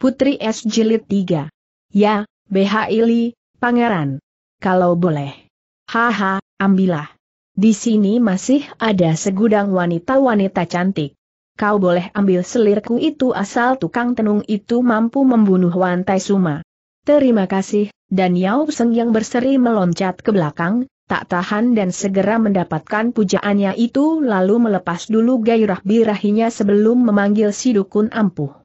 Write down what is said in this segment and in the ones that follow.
Putri S Jilid 3. Ya, BH Ili, Pangeran. Kalau boleh. Haha, ambillah. Di sini masih ada segudang wanita-wanita cantik. Kau boleh ambil selirku itu asal tukang tenung itu mampu membunuh Wantai Suma. Terima kasih, dan Yao Seng yang berseri meloncat ke belakang, tak tahan dan segera mendapatkan pujaannya itu lalu melepas dulu gairah birahinya sebelum memanggil si dukun ampuh.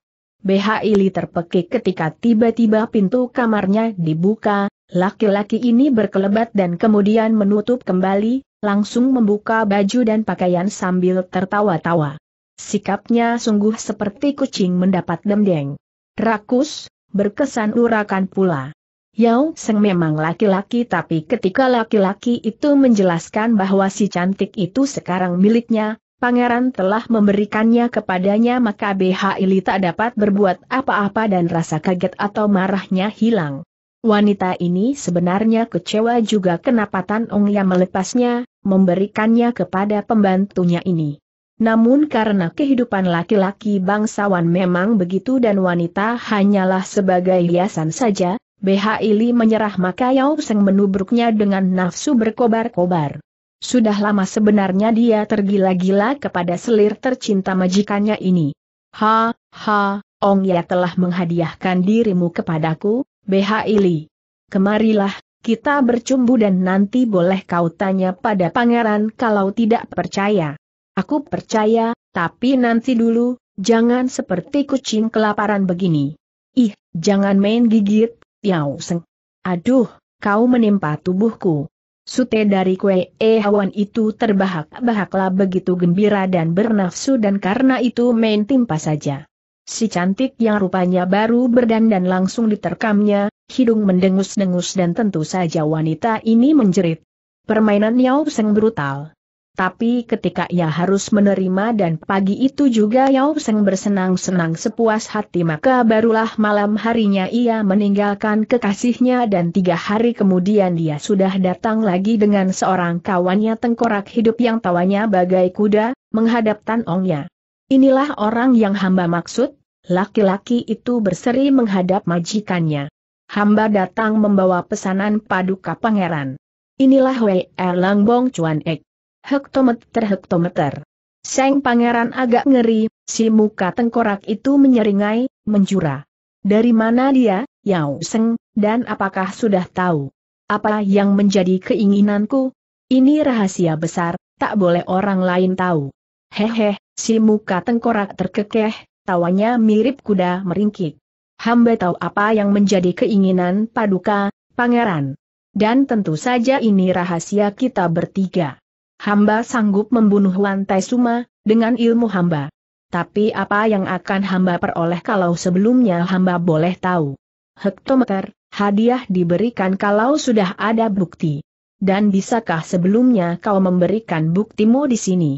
BH Ili terpekik ketika tiba-tiba pintu kamarnya dibuka, laki-laki ini berkelebat dan kemudian menutup kembali, langsung membuka baju dan pakaian sambil tertawa-tawa. Sikapnya sungguh seperti kucing mendapat demdeng. Rakus, berkesan urakan pula. Yao Seng memang laki-laki tapi ketika laki-laki itu menjelaskan bahwa si cantik itu sekarang miliknya, pangeran telah memberikannya kepadanya maka BH Ili tak dapat berbuat apa-apa dan rasa kaget atau marahnya hilang. Wanita ini sebenarnya kecewa juga kenapa Tan Ong yang melepasnya, memberikannya kepada pembantunya ini. Namun karena kehidupan laki-laki bangsawan memang begitu dan wanita hanyalah sebagai hiasan saja, BH Ili menyerah maka Yao Seng menubruknya dengan nafsu berkobar-kobar. Sudah lama sebenarnya dia tergila-gila kepada selir tercinta majikannya ini. Ha, ha, Ong Ya telah menghadiahkan dirimu kepadaku, BH Ili. Kemarilah, kita bercumbu dan nanti boleh kau tanya pada pangeran kalau tidak percaya. Aku percaya, tapi nanti dulu, jangan seperti kucing kelaparan begini. Ih, jangan main gigit, Yao Seng. Aduh, kau menimpa tubuhku. Sute dari kue e hawan itu terbahak-bahaklah begitu gembira dan bernafsu dan karena itu main timpa saja. Si cantik yang rupanya baru berdandan langsung diterkamnya, hidung mendengus-dengus dan tentu saja wanita ini menjerit. Permainan Yao Seng brutal. Tapi ketika ia harus menerima dan pagi itu juga Yao Seng bersenang-senang sepuas hati maka barulah malam harinya ia meninggalkan kekasihnya dan tiga hari kemudian dia sudah datang lagi dengan seorang kawannya tengkorak hidup yang tawanya bagai kuda, menghadap Tan Ongnya. Inilah orang yang hamba maksud, laki-laki itu berseri menghadap majikannya. Hamba datang membawa pesanan paduka pangeran. Inilah Wei Erlangbong Chuan Ek hektometer-hektometer. Seng pangeran agak ngeri, si muka tengkorak itu menyeringai, menjura. Dari mana dia, Yao Seng, dan apakah sudah tahu? Apa yang menjadi keinginanku? Ini rahasia besar, tak boleh orang lain tahu. Hehe, si muka tengkorak terkekeh, tawanya mirip kuda meringkik. Hamba tahu apa yang menjadi keinginan paduka, pangeran. Dan tentu saja ini rahasia kita bertiga hamba sanggup membunuh Lantai Suma, dengan ilmu hamba. Tapi apa yang akan hamba peroleh kalau sebelumnya hamba boleh tahu? Hektometer, hadiah diberikan kalau sudah ada bukti. Dan bisakah sebelumnya kau memberikan buktimu di sini?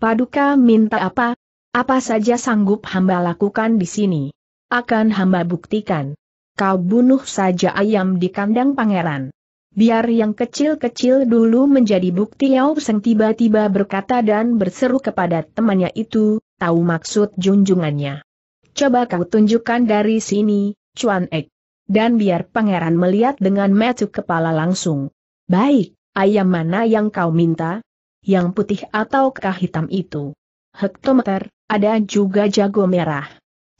Paduka minta apa? Apa saja sanggup hamba lakukan di sini? Akan hamba buktikan. Kau bunuh saja ayam di kandang pangeran. Biar yang kecil-kecil dulu menjadi bukti Yao Seng tiba-tiba berkata dan berseru kepada temannya itu, tahu maksud junjungannya. Coba kau tunjukkan dari sini, Chuan Ek. Dan biar pangeran melihat dengan mata kepala langsung. Baik, ayam mana yang kau minta? Yang putih atau kah hitam itu? Hektometer, ada juga jago merah.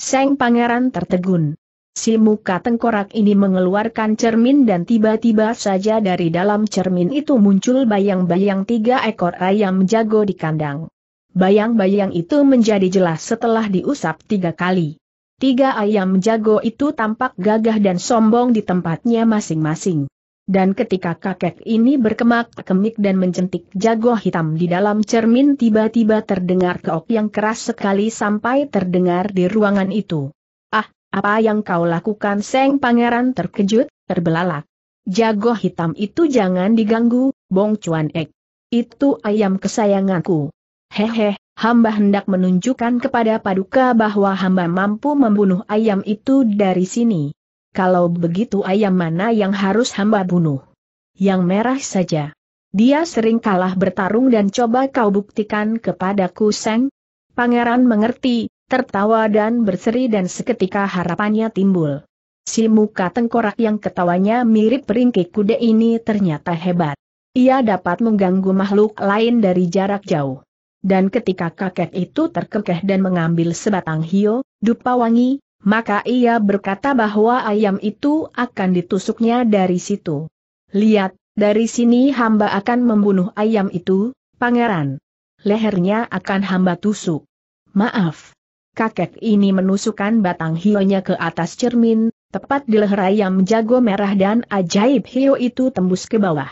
Seng pangeran tertegun. Si muka tengkorak ini mengeluarkan cermin dan tiba-tiba saja dari dalam cermin itu muncul bayang-bayang tiga ekor ayam jago di kandang. Bayang-bayang itu menjadi jelas setelah diusap tiga kali. Tiga ayam jago itu tampak gagah dan sombong di tempatnya masing-masing. Dan ketika kakek ini berkemak-kemik dan mencentik jago hitam di dalam cermin tiba-tiba terdengar keok yang keras sekali sampai terdengar di ruangan itu. Apa yang kau lakukan Seng Pangeran terkejut, terbelalak. Jago hitam itu jangan diganggu, Bong Chuan Ek. Itu ayam kesayanganku. Hehe, hamba hendak menunjukkan kepada Paduka bahwa hamba mampu membunuh ayam itu dari sini. Kalau begitu ayam mana yang harus hamba bunuh? Yang merah saja. Dia sering kalah bertarung dan coba kau buktikan kepadaku Seng. Pangeran mengerti, tertawa dan berseri dan seketika harapannya timbul. Si muka tengkorak yang ketawanya mirip peringkik kuda ini ternyata hebat. Ia dapat mengganggu makhluk lain dari jarak jauh. Dan ketika kakek itu terkekeh dan mengambil sebatang hio, dupa wangi, maka ia berkata bahwa ayam itu akan ditusuknya dari situ. Lihat, dari sini hamba akan membunuh ayam itu, pangeran. Lehernya akan hamba tusuk. Maaf. Kakek ini menusukkan batang hionya ke atas cermin, tepat di leher ayam jago merah dan ajaib hio itu tembus ke bawah.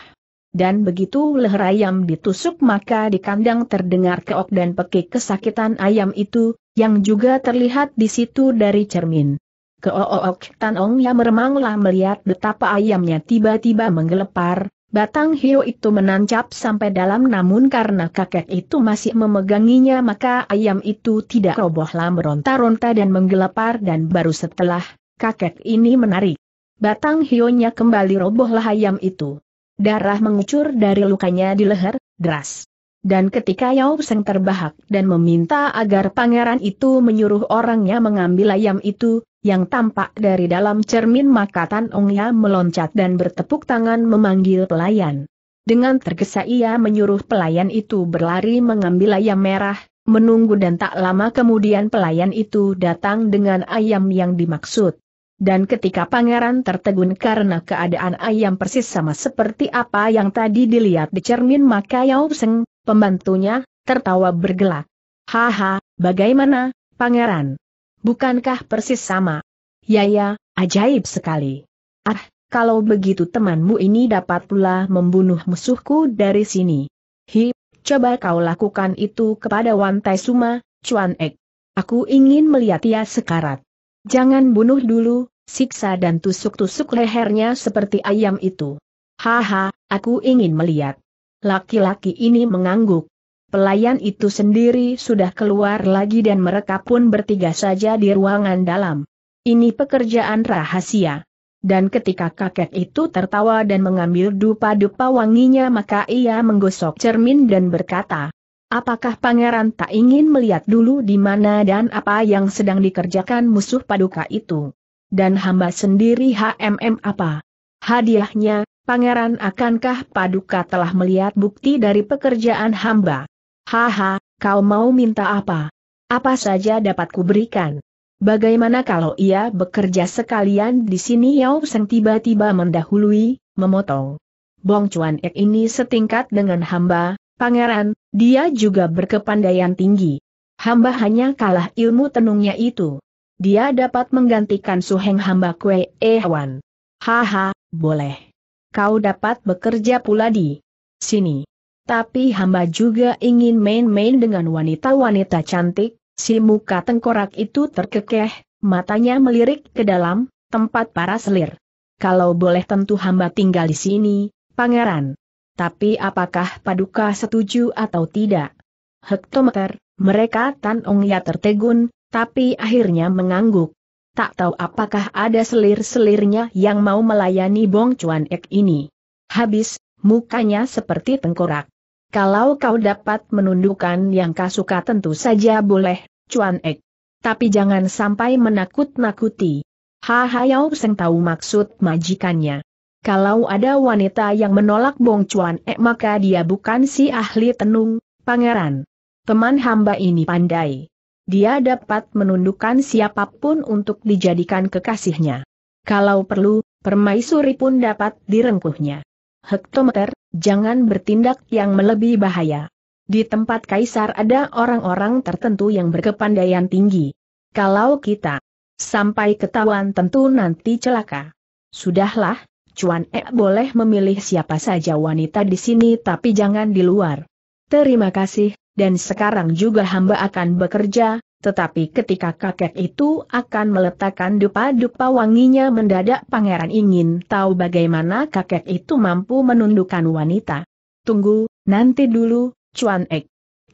Dan begitu leher ayam ditusuk maka di kandang terdengar keok dan pekik kesakitan ayam itu, yang juga terlihat di situ dari cermin. Keook Tan Ong yang meremanglah melihat betapa ayamnya tiba-tiba menggelepar, batang hio itu menancap sampai dalam namun karena kakek itu masih memeganginya maka ayam itu tidak robohlah meronta-ronta dan menggelepar dan baru setelah kakek ini menarik. Batang hionya kembali robohlah ayam itu. Darah mengucur dari lukanya di leher, deras. Dan ketika Yao Seng terbahak dan meminta agar pangeran itu menyuruh orangnya mengambil ayam itu, yang tampak dari dalam cermin maka Tan Ong Ya meloncat dan bertepuk tangan memanggil pelayan. Dengan tergesa ia menyuruh pelayan itu berlari mengambil ayam merah, menunggu dan tak lama kemudian pelayan itu datang dengan ayam yang dimaksud. Dan ketika pangeran tertegun karena keadaan ayam persis sama seperti apa yang tadi dilihat di cermin maka Yao Seng, pembantunya, tertawa bergelak. Haha, bagaimana, pangeran? Bukankah persis sama? Ya ya, ajaib sekali. Ah, kalau begitu temanmu ini dapat pula membunuh musuhku dari sini. Hi, coba kau lakukan itu kepada Wan Tai Suma, Chuan Ek. Aku ingin melihat ia sekarat. Jangan bunuh dulu, siksa dan tusuk-tusuk lehernya seperti ayam itu. Haha, aku ingin melihat. Laki-laki ini mengangguk. Pelayan itu sendiri sudah keluar lagi dan mereka pun bertiga saja di ruangan dalam. Ini pekerjaan rahasia. Dan ketika kakek itu tertawa dan mengambil dupa-dupa wanginya maka ia menggosok cermin dan berkata, Apakah pangeran tak ingin melihat dulu di mana dan apa yang sedang dikerjakan musuh paduka itu? Dan hamba sendiri HMM apa? Hadiahnya, pangeran akankah paduka telah melihat bukti dari pekerjaan hamba? Haha, kau mau minta apa? Apa saja dapat kuberikan? Bagaimana kalau ia bekerja sekalian di sini Yao Seng tiba-tiba mendahului, memotong. Bong Chuan Ek ini setingkat dengan hamba, Pangeran, dia juga berkepandaian tinggi. Hamba hanya kalah ilmu tenungnya itu. Dia dapat menggantikan suheng hamba kue Ewan. Haha, boleh. Kau dapat bekerja pula di sini. Tapi hamba juga ingin main-main dengan wanita-wanita cantik, si muka tengkorak itu terkekeh, matanya melirik ke dalam, tempat para selir. Kalau boleh tentu hamba tinggal di sini, pangeran. Tapi apakah Paduka setuju atau tidak? Hektometer, mereka Tan Ong Ya tertegun, tapi akhirnya mengangguk. Tak tahu apakah ada selir-selirnya yang mau melayani Bong Chuan Ek ini. Habis, mukanya seperti tengkorak. Kalau kau dapat menundukkan yang kau suka tentu saja boleh, Chuan Ek. Tapi jangan sampai menakut-nakuti. Haha Yao Seng tahu maksud majikannya. Kalau ada wanita yang menolak Bong Chuan eh maka dia bukan si ahli tenung, pangeran. Teman hamba ini pandai. Dia dapat menundukkan siapa pun untuk dijadikan kekasihnya. Kalau perlu, permaisuri pun dapat direngkuhnya. Hektometer, jangan bertindak yang melebihi bahaya. Di tempat kaisar ada orang-orang tertentu yang berkepandaian tinggi. Kalau kita sampai ketahuan tentu nanti celaka. Sudahlah, Cuan E boleh memilih siapa saja wanita di sini tapi jangan di luar. Terima kasih, dan sekarang juga hamba akan bekerja, tetapi ketika kakek itu akan meletakkan dupa-dupa wanginya mendadak pangeran ingin tahu bagaimana kakek itu mampu menundukkan wanita. Tunggu, nanti dulu, Cuan Ek.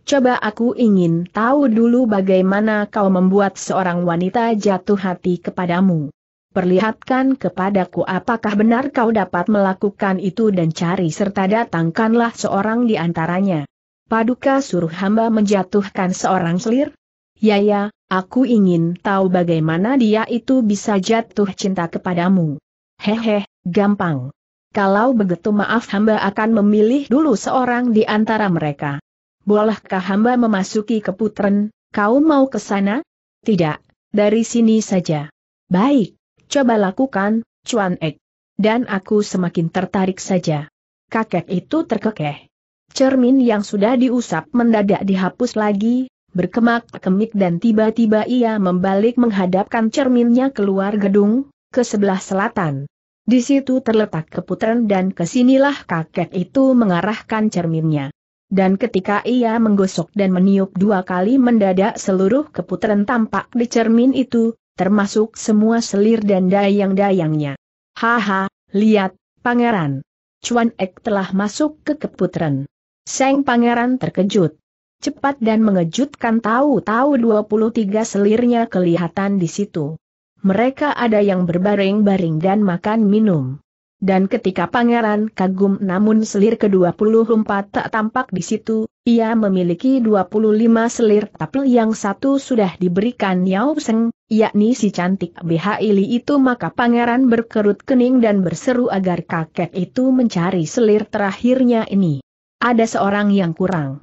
Coba aku ingin tahu dulu bagaimana kau membuat seorang wanita jatuh hati kepadamu perlihatkan kepadaku apakah benar kau dapat melakukan itu dan cari serta datangkanlah seorang di antaranya. Paduka suruh hamba menjatuhkan seorang selir? Ya ya, aku ingin tahu bagaimana dia itu bisa jatuh cinta kepadamu. Hehe, gampang. Kalau begitu maaf hamba akan memilih dulu seorang di antara mereka. Bolehkah hamba memasuki keputren, kau mau ke sana? Tidak, dari sini saja. Baik, coba lakukan, Cuan Ek. Dan aku semakin tertarik saja. Kakek itu terkekeh. Cermin yang sudah diusap mendadak dihapus lagi, berkemak-kemik dan tiba-tiba ia membalik menghadapkan cerminnya keluar gedung, ke sebelah selatan. Di situ terletak keputaran dan ke sinilah kakek itu mengarahkan cerminnya. Dan ketika ia menggosok dan meniup dua kali mendadak seluruh keputaran tampak di cermin itu, termasuk semua selir dan dayang-dayangnya. Haha, lihat, pangeran. Cuan Ek telah masuk ke keputaran. Seng pangeran terkejut cepat dan mengejutkan tahu-tahu 23 selirnya kelihatan di situ. Mereka ada yang berbaring-baring dan makan minum. Dan ketika pangeran kagum namun selir ke-24 tak tampak di situ, ia memiliki 25 selir tapi yang satu sudah diberikan Yao Seng, yakni si cantik BH Ili itu maka pangeran berkerut kening dan berseru agar kakek itu mencari selir terakhirnya ini. Ada seorang yang kurang.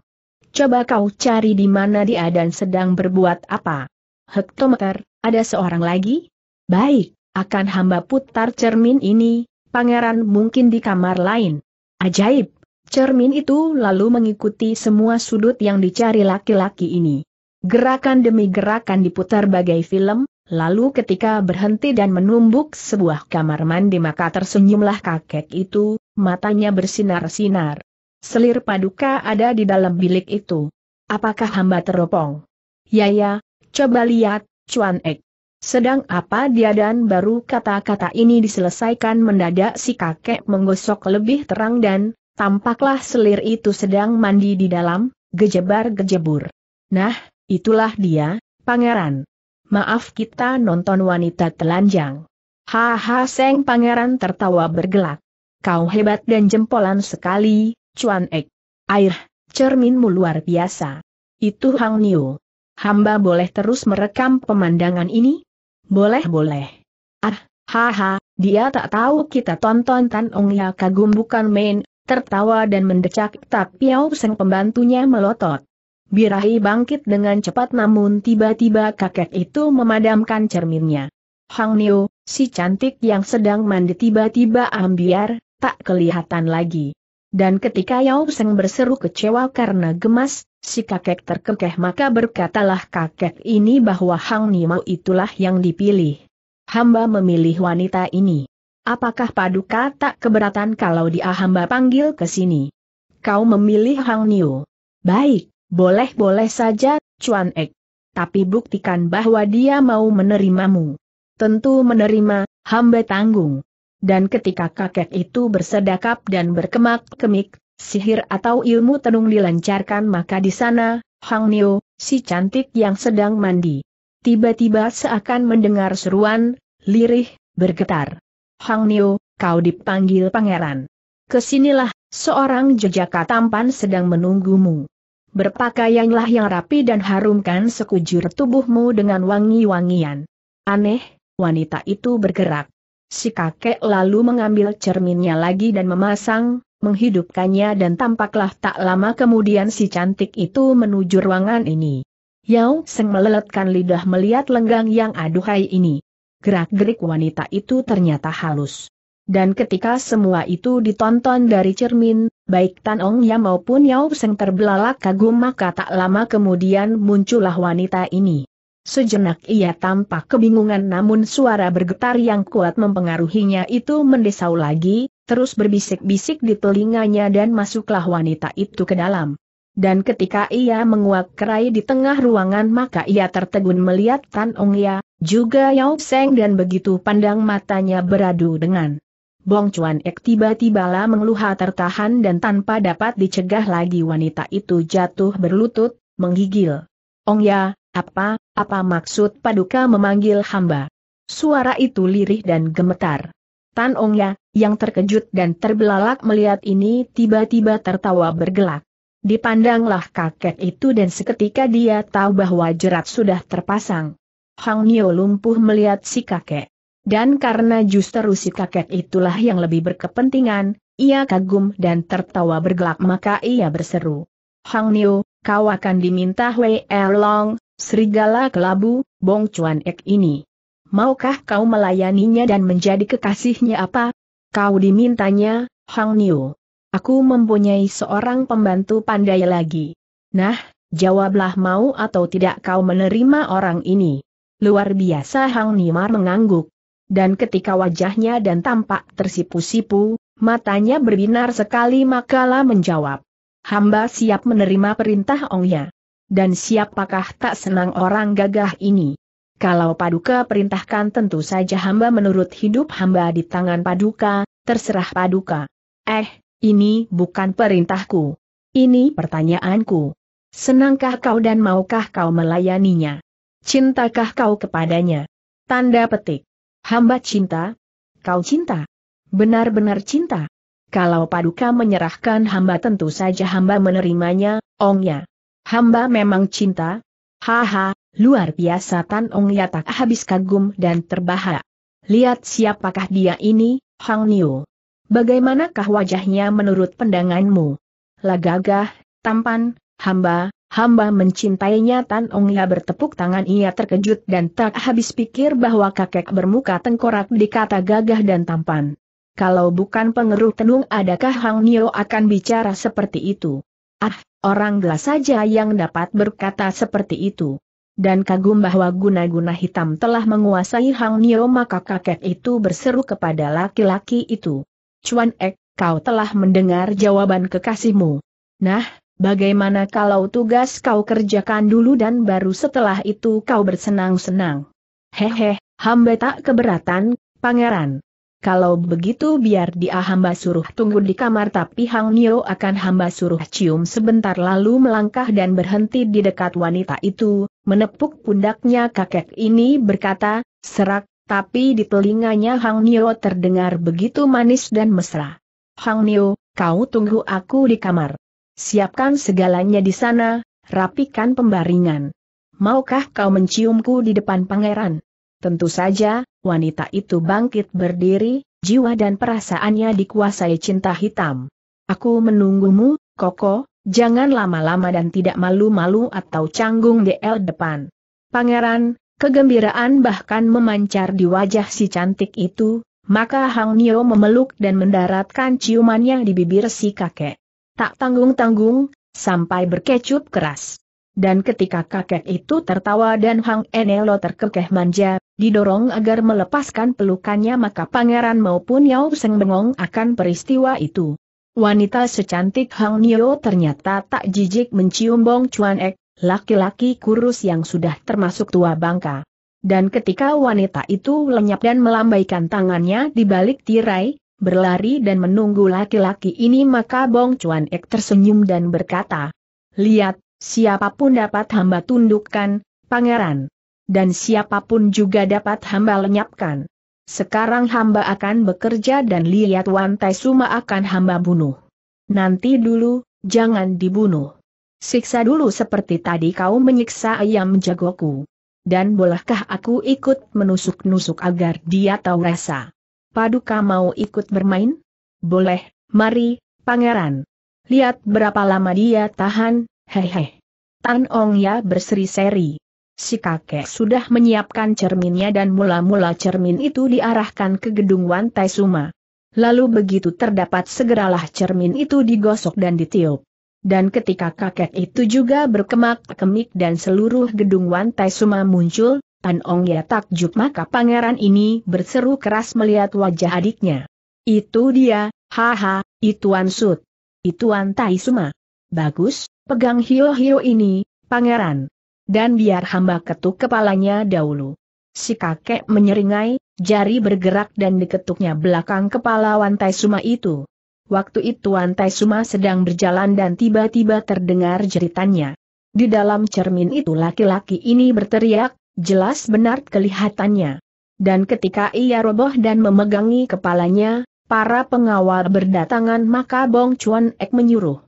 Coba kau cari di mana dia dan sedang berbuat apa. Hektometer, ada seorang lagi? Baik, akan hamba putar cermin ini, pangeran mungkin di kamar lain. Ajaib, cermin itu lalu mengikuti semua sudut yang dicari laki-laki ini. Gerakan demi gerakan diputar bagai film, lalu ketika berhenti dan menumbuk sebuah kamar mandi maka tersenyumlah kakek itu, matanya bersinar-sinar. Selir paduka ada di dalam bilik itu. Apakah hamba teropong? Ya ya, coba lihat, Cuan Ek. Sedang apa dia dan baru kata-kata ini diselesaikan mendadak si kakek menggosok lebih terang dan, tampaklah selir itu sedang mandi di dalam, gejebar-gejebur. Nah, itulah dia, pangeran. Maaf kita nonton wanita telanjang. Haha Seng pangeran tertawa bergelak. Kau hebat dan jempolan sekali, Cuan Ek. Air, cerminmu luar biasa. Itu Hang Niu. Hamba boleh terus merekam pemandangan ini? Boleh-boleh. Ah, haha, dia tak tahu kita tonton Tan Ong Ya kagum bukan main, tertawa dan mendecak tapi Yao Seng pembantunya melotot. Birahi bangkit dengan cepat namun tiba-tiba kakek itu memadamkan cerminnya. Hang Niu, si cantik yang sedang mandi tiba-tiba ambiar, tak kelihatan lagi. Dan ketika Yao Seng berseru kecewa karena gemas, si kakek terkekeh maka berkatalah kakek ini bahwa Hang Nimau itulah yang dipilih. Hamba memilih wanita ini. Apakah paduka tak keberatan kalau dia hamba panggil ke sini? Kau memilih Hang Niu. Baik, boleh-boleh saja, Cuan Ek. Tapi buktikan bahwa dia mau menerimamu. Tentu menerima, hamba tanggung. Dan ketika kakek itu bersedakap dan berkemak-kemik, sihir atau ilmu tenung dilancarkan maka di sana, Hang Niu, si cantik yang sedang mandi. Tiba-tiba seakan mendengar seruan, lirih, bergetar. Hang Niu, kau dipanggil pangeran. Ke sinilah, seorang jejaka tampan sedang menunggumu. Berpakaianlah yang rapi dan harumkan sekujur tubuhmu dengan wangi-wangian. Aneh, wanita itu bergerak. Si kakek lalu mengambil cerminnya lagi dan memasang, menghidupkannya dan tampaklah tak lama kemudian si cantik itu menuju ruangan ini. Yao Seng meleletkan lidah melihat lenggang yang aduhai ini. Gerak-gerik wanita itu ternyata halus. Dan ketika semua itu ditonton dari cermin, baik Tan Ong Ya maupun Yao Seng terbelalak kagum maka tak lama kemudian muncullah wanita ini. Sejenak ia tampak kebingungan namun suara bergetar yang kuat mempengaruhinya itu mendesau lagi, terus berbisik-bisik di telinganya dan masuklah wanita itu ke dalam. Dan ketika ia menguak kerai di tengah ruangan maka ia tertegun melihat Tan Ong Ya, juga Yao Seng dan begitu pandang matanya beradu dengan Bong Chuan Ek tiba-tiba lah mengeluha tertahan dan tanpa dapat dicegah lagi wanita itu jatuh berlutut, menggigil. Ong Ya, apa, apa maksud paduka memanggil hamba? Suara itu lirih dan gemetar. Tan Ong Ya, yang terkejut dan terbelalak melihat ini tiba-tiba tertawa bergelak. Dipandanglah kakek itu dan seketika dia tahu bahwa jerat sudah terpasang. Hang Nio lumpuh melihat si kakek. Dan karena justru si kakek itulah yang lebih berkepentingan, ia kagum dan tertawa bergelak maka ia berseru. Hang Nio, kau akan diminta Wei Erlong, serigala kelabu, Bong Chuan Ek ini. Maukah kau melayaninya dan menjadi kekasihnya apa? Kau dimintanya, Hang Nio. Aku mempunyai seorang pembantu pandai lagi. Nah, jawablah mau atau tidak kau menerima orang ini. Luar biasa Hang Nimar mengangguk. Dan ketika wajahnya dan tampak tersipu-sipu, matanya berbinar sekali makalah menjawab. Hamba siap menerima perintah Ongya. Dan siapakah tak senang orang gagah ini? Kalau Paduka perintahkan tentu saja hamba menurut hidup hamba di tangan Paduka, terserah Paduka. Eh, ini bukan perintahku. Ini pertanyaanku. Senangkah kau dan maukah kau melayaninya? Cintakah kau kepadanya? Tanda petik. Hamba cinta? Kau cinta? Benar-benar cinta? Kalau paduka menyerahkan hamba tentu saja hamba menerimanya, ongnya. Hamba memang cinta? Haha, luar biasa Tan Ong ya tak habis kagum dan terbahak. Lihat siapakah dia ini, Hang Niu. Bagaimanakah wajahnya menurut pandanganmu? Lagagah, tampan, hamba, hamba mencintainya Tan Ong Ya bertepuk tangan ia terkejut dan tak habis pikir bahwa kakek bermuka tengkorak dikata gagah dan tampan. Kalau bukan pengeruh tenung adakah Hang Nio akan bicara seperti itu? Ah, orang gelas saja yang dapat berkata seperti itu. Dan kagum bahwa guna-guna hitam telah menguasai Hang Nio maka kakek itu berseru kepada laki-laki itu. Cuan Ek, kau telah mendengar jawaban kekasihmu. Nah, bagaimana kalau tugas kau kerjakan dulu dan baru setelah itu kau bersenang-senang? Hehe, hamba tak keberatan, pangeran. Kalau begitu biar dia hamba suruh tunggu di kamar tapi Hang Nio akan hamba suruh cium sebentar lalu melangkah dan berhenti di dekat wanita itu, menepuk pundaknya kakek ini berkata, serak, tapi di telinganya Hang Nio terdengar begitu manis dan mesra. Hang Nio, kau tunggu aku di kamar. Siapkan segalanya di sana, rapikan pembaringan. Maukah kau menciumku di depan pangeran? Tentu saja, wanita itu bangkit berdiri, jiwa dan perasaannya dikuasai cinta hitam. Aku menunggumu, Koko, jangan lama-lama dan tidak malu-malu atau canggung di el depan. Pangeran, Kegembiraan bahkan memancar di wajah si cantik itu, maka Hang Nio memeluk dan mendaratkan ciumannya di bibir si kakek. Tak tanggung-tanggung, sampai berkecup keras. Dan ketika kakek itu tertawa dan Hang Enelo terkekeh manja, didorong agar melepaskan pelukannya maka pangeran maupun Yao Seng bengong akan peristiwa itu. Wanita secantik Hang Nio ternyata tak jijik mencium Bong Chuan Ek, laki-laki kurus yang sudah termasuk tua bangka. Dan ketika wanita itu lenyap dan melambaikan tangannya di balik tirai, berlari dan menunggu laki-laki ini maka Bong Chuan Ek tersenyum dan berkata, Lihat, siapa pun dapat hamba tundukkan, pangeran. Dan siapa pun juga dapat hamba lenyapkan. Sekarang hamba akan bekerja dan lihat Wantai Suma akan hamba bunuh. Nanti dulu, jangan dibunuh. Siksa dulu seperti tadi kau menyiksa ayam jagoku. Dan bolehkah aku ikut menusuk-nusuk agar dia tahu rasa? Paduka mau ikut bermain? Boleh, mari, pangeran. Lihat berapa lama dia tahan, hehe. Tan Ong Ya berseri-seri. Si kakek sudah menyiapkan cerminnya dan mula-mula cermin itu diarahkan ke gedung Wan Tai Suma. Lalu begitu terdapat segeralah cermin itu digosok dan ditiup. Dan ketika kakek itu juga berkemak-kemik dan seluruh gedung Wantai Suma muncul, Tan Ong ya takjub maka pangeran ini berseru keras melihat wajah adiknya. Itu dia, haha, ituan Sut. Ituan Tai Suma. Bagus, pegang hio-hio ini, pangeran. Dan biar hamba ketuk kepalanya dahulu. Si kakek menyeringai, jari bergerak dan diketuknya belakang kepala Wantai Suma itu. Waktu itu Antai Suma sedang berjalan dan tiba-tiba terdengar jeritannya. Di dalam cermin itu laki-laki ini berteriak, jelas benar kelihatannya. Dan ketika ia roboh dan memegangi kepalanya, para pengawal berdatangan maka Bong Chuan Ek menyuruh.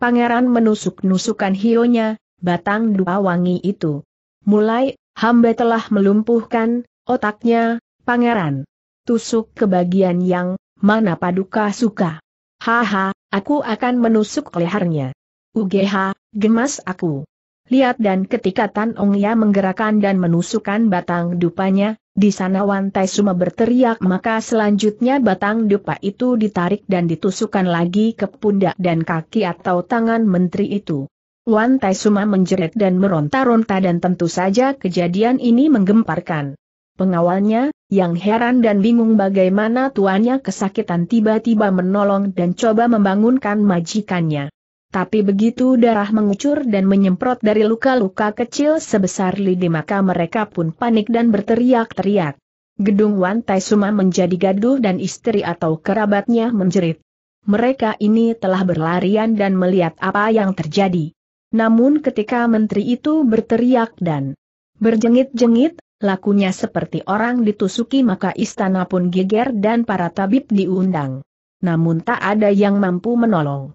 Pangeran menusuk-nusukan hionya, batang dua wangi itu. Mulai, hamba telah melumpuhkan, otaknya, pangeran. Tusuk ke bagian yang, mana paduka suka. Haha, aku akan menusuk lehernya. UGH, gemas aku. Lihat dan ketika Tan Ong Ya menggerakkan dan menusukkan batang dupanya, di sana Wan Tai Suma berteriak maka selanjutnya batang dupa itu ditarik dan ditusukkan lagi ke pundak dan kaki atau tangan menteri itu. Wan Tai Suma menjerit dan meronta-ronta dan tentu saja kejadian ini menggemparkan. Pengawalnya, yang heran dan bingung bagaimana tuannya kesakitan tiba-tiba menolong dan coba membangunkan majikannya. Tapi begitu darah mengucur dan menyemprot dari luka-luka kecil sebesar lidi maka mereka pun panik dan berteriak-teriak. Gedung Wan Tai Suma menjadi gaduh dan istri atau kerabatnya menjerit. Mereka ini telah berlarian dan melihat apa yang terjadi. Namun ketika menteri itu berteriak dan berjengit-jengit, lakunya seperti orang ditusuki maka istana pun geger dan para tabib diundang. Namun tak ada yang mampu menolong.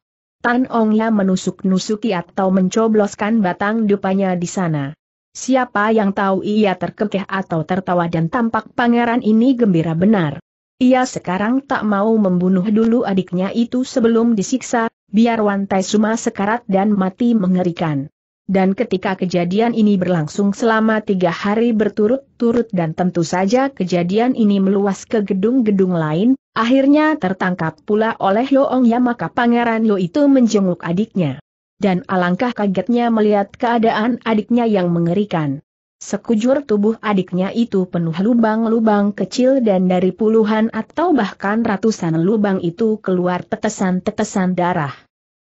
Tan Ong Ya menusuk-nusuki atau mencobloskan batang dupanya di sana. Siapa yang tahu ia terkekeh atau tertawa dan tampak pangeran ini gembira benar. Ia sekarang tak mau membunuh dulu adiknya itu sebelum disiksa, biar Wantai Suma sekarat dan mati mengerikan. Dan ketika kejadian ini berlangsung selama tiga hari berturut-turut dan tentu saja kejadian ini meluas ke gedung-gedung lain, akhirnya tertangkap pula oleh Yoong Ya maka Pangeran Yo itu menjenguk adiknya. Dan alangkah kagetnya melihat keadaan adiknya yang mengerikan. Sekujur tubuh adiknya itu penuh lubang-lubang kecil dan dari puluhan atau bahkan ratusan lubang itu keluar tetesan-tetesan darah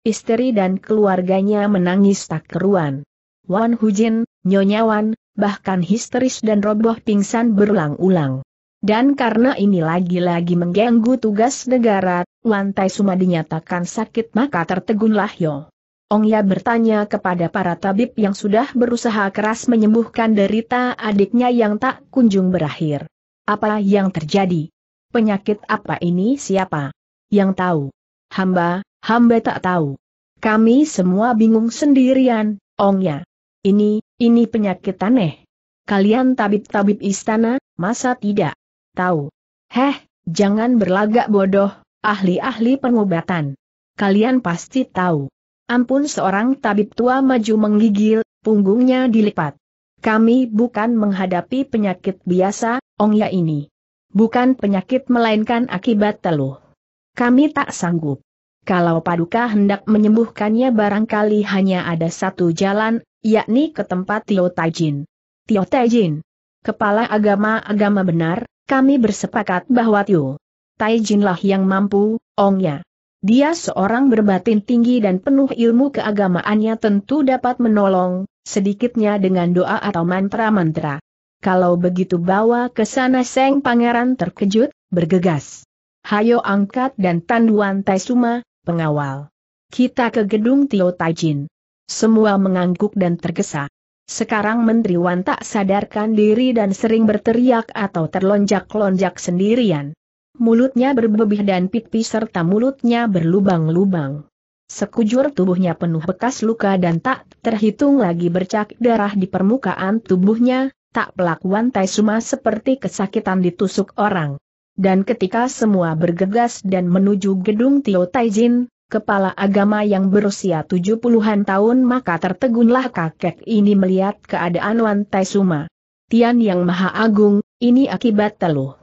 istri dan keluarganya menangis tak keruan. Wan Hujin, Nyonya Wan, bahkan histeris dan roboh pingsan berulang-ulang. Dan karena ini lagi-lagi mengganggu tugas negara, Wan Tai Suma dinyatakan sakit maka tertegunlah Yo. Ong Ya bertanya kepada para tabib yang sudah berusaha keras menyembuhkan derita adiknya yang tak kunjung berakhir. Apa yang terjadi? Penyakit apa ini siapa? Yang tahu? Hamba, hamba tak tahu. Kami semua bingung sendirian, ongnya. Ini, ini penyakit aneh. Kalian tabib-tabib istana, masa tidak? Tahu. Heh, jangan berlagak bodoh, ahli-ahli pengobatan. Kalian pasti tahu. Ampun seorang tabib tua maju menggigil, punggungnya dilipat. Kami bukan menghadapi penyakit biasa, ongya ini. Bukan penyakit melainkan akibat teluh. Kami tak sanggup. Kalau Paduka hendak menyembuhkannya barangkali hanya ada satu jalan, yakni ke tempat Tio Taijin. Tio Taijin, kepala agama-agama benar, kami bersepakat bahwa Tio Taijinlah yang mampu, ongnya. Dia seorang berbatin tinggi dan penuh ilmu keagamaannya tentu dapat menolong, sedikitnya dengan doa atau mantra-mantra. Kalau begitu bawa ke sana Seng Pangeran terkejut, bergegas. Hayo angkat dan tanduan Taisuma, pengawal. Kita ke gedung Tio Taijin. Semua mengangguk dan tergesa. Sekarang Menteri Wan tak sadarkan diri dan sering berteriak atau terlonjak-lonjak sendirian. Mulutnya berbebih dan pipi serta mulutnya berlubang-lubang. Sekujur tubuhnya penuh bekas luka dan tak terhitung lagi bercak darah di permukaan tubuhnya, tak pelakuan Taisuma seperti kesakitan ditusuk orang. Dan ketika semua bergegas dan menuju gedung Tio Taijin, kepala agama yang berusia tujuh puluhan tahun maka tertegunlah kakek ini melihat keadaan Wan Tai Suma. Tian yang Maha Agung, ini akibat teluh.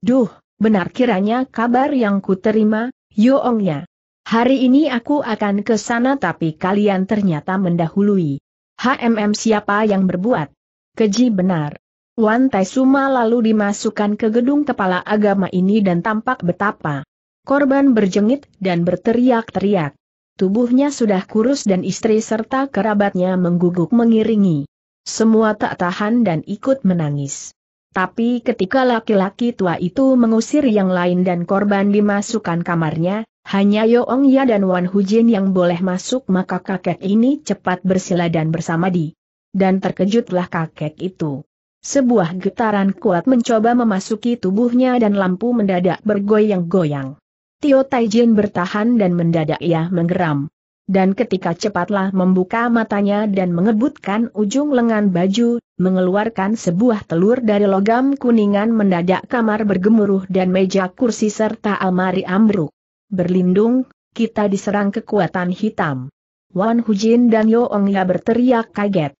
Duh, benar kiranya kabar yang kuterima, Yoongnya. Hari ini aku akan ke sana tapi kalian ternyata mendahului. HMM siapa yang berbuat? Keji benar. Wan Tai Suma lalu dimasukkan ke gedung kepala agama ini dan tampak betapa. Korban berjengit dan berteriak-teriak. Tubuhnya sudah kurus dan istri serta kerabatnya mengguguk mengiringi. Semua tak tahan dan ikut menangis. Tapi ketika laki-laki tua itu mengusir yang lain dan korban dimasukkan kamarnya, hanya Yoong Ya dan Wan Hujin yang boleh masuk maka kakek ini cepat bersila dan bersama di. Dan terkejutlah kakek itu. Sebuah getaran kuat mencoba memasuki tubuhnya dan lampu mendadak bergoyang-goyang. Tio Taijin bertahan dan mendadak ia menggeram. Dan ketika cepatlah membuka matanya dan mengebutkan ujung lengan baju, mengeluarkan sebuah telur dari logam kuningan mendadak kamar bergemuruh dan meja kursi serta almari ambruk. Berlindung, kita diserang kekuatan hitam. Wan Hujin dan Yo Ong Ya berteriak kaget.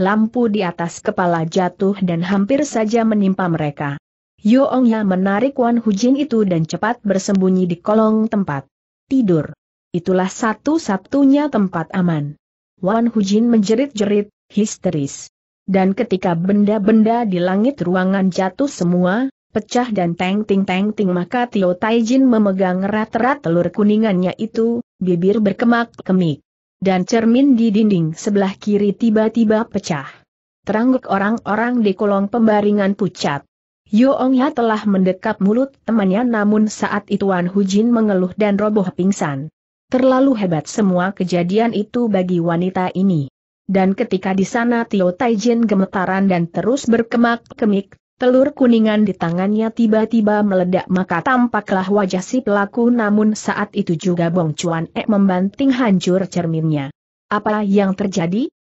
Lampu di atas kepala jatuh dan hampir saja menimpa mereka. Yo Ong Ya menarik Wan Hujin itu dan cepat bersembunyi di kolong tempat tidur. Itulah satu-satunya tempat aman. Wan Hujin menjerit-jerit, histeris. Dan ketika benda-benda di langit ruangan jatuh semua, pecah dan teng-ting-teng-ting maka Tio Taijin memegang erat-erat telur kuningannya itu, bibir berkemak-kemik. Dan cermin di dinding sebelah kiri tiba-tiba pecah. Terangguk orang-orang di kolong pembaringan pucat. Yo Ong Ya telah mendekap mulut temannya namun saat itu Wan Hujin mengeluh dan roboh pingsan. Terlalu hebat semua kejadian itu bagi wanita ini. Dan ketika di sana Tio Taijin gemetaran dan terus berkemak-kemik, telur kuningan di tangannya tiba-tiba meledak maka tampaklah wajah si pelaku namun saat itu juga Bong Chuan Ek membanting hancur cerminnya. Apa yang terjadi?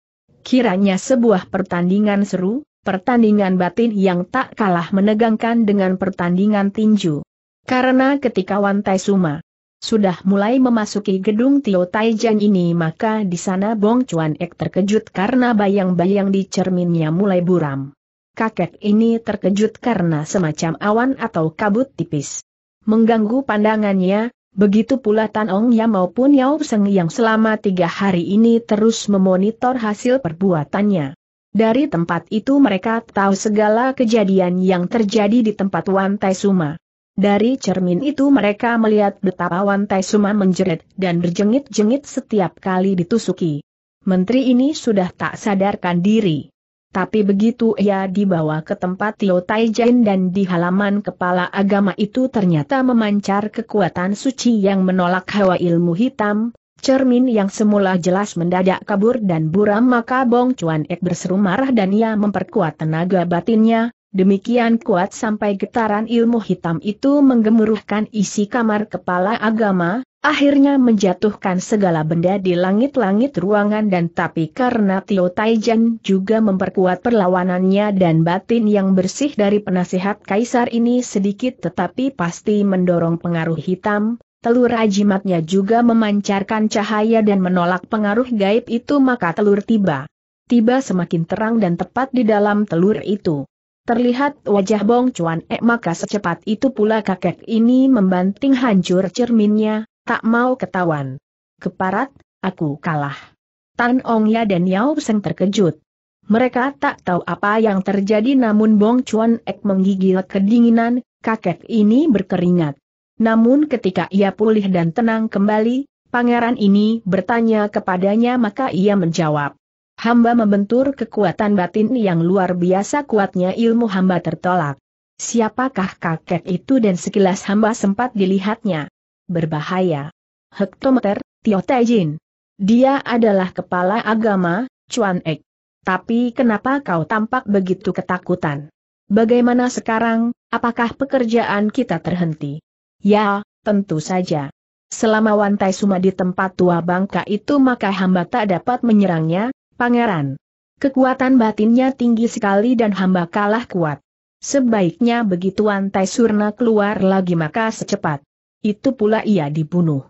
Kiranya sebuah pertandingan seru, pertandingan batin yang tak kalah menegangkan dengan pertandingan tinju. Karena ketika Wantai Suma sudah mulai memasuki gedung Tio Taijan ini maka di sana Bong Chuan Ek terkejut karena bayang-bayang di cerminnya mulai buram. Kakek ini terkejut karena semacam awan atau kabut tipis. Mengganggu pandangannya, begitu pula Tan Ong Ya maupun Yao Seng yang selama tiga hari ini terus memonitor hasil perbuatannya. Dari tempat itu mereka tahu segala kejadian yang terjadi di tempat Wan Tai Suma. Dari cermin itu mereka melihat betapa Wantai Suma menjerit dan berjengit-jengit setiap kali ditusuki. Menteri ini sudah tak sadarkan diri. Tapi begitu ia dibawa ke tempat Tio Taijain dan di halaman kepala agama itu ternyata memancar kekuatan suci yang menolak hawa ilmu hitam, cermin yang semula jelas mendadak kabur dan buram maka Bong Chuan Ek berseru marah dan ia memperkuat tenaga batinnya, Demikian kuat sampai getaran ilmu hitam itu menggemuruhkan isi kamar kepala agama, akhirnya menjatuhkan segala benda di langit-langit ruangan dan tapi karena Tio Taijan juga memperkuat perlawanannya dan batin yang bersih dari penasihat kaisar ini sedikit tetapi pasti mendorong pengaruh hitam, telur ajimatnya juga memancarkan cahaya dan menolak pengaruh gaib itu maka telur tiba. Tiba semakin terang dan tepat di dalam telur itu. Terlihat wajah Bong Chuan Ek maka secepat itu pula kakek ini membanting hancur cerminnya, tak mau ketahuan. Keparat, aku kalah. Tan Ong Ya dan Yao Seng terkejut. Mereka tak tahu apa yang terjadi namun Bong Chuan Ek menggigil kedinginan, kakek ini berkeringat. Namun ketika ia pulih dan tenang kembali, pangeran ini bertanya kepadanya maka ia menjawab hamba membentur kekuatan batin yang luar biasa kuatnya ilmu hamba tertolak. Siapakah kakek itu dan sekilas hamba sempat dilihatnya. Berbahaya. Hektometer, Tio Taijin. Dia adalah kepala agama, Chuan Ek. Tapi kenapa kau tampak begitu ketakutan? Bagaimana sekarang, apakah pekerjaan kita terhenti? Ya, tentu saja. Selama Wantai Suma di tempat tua bangka itu maka hamba tak dapat menyerangnya, Pangeran. Kekuatan batinnya tinggi sekali dan hamba kalah kuat. Sebaiknya begitu Antai Surna keluar lagi maka secepat. Itu pula ia dibunuh.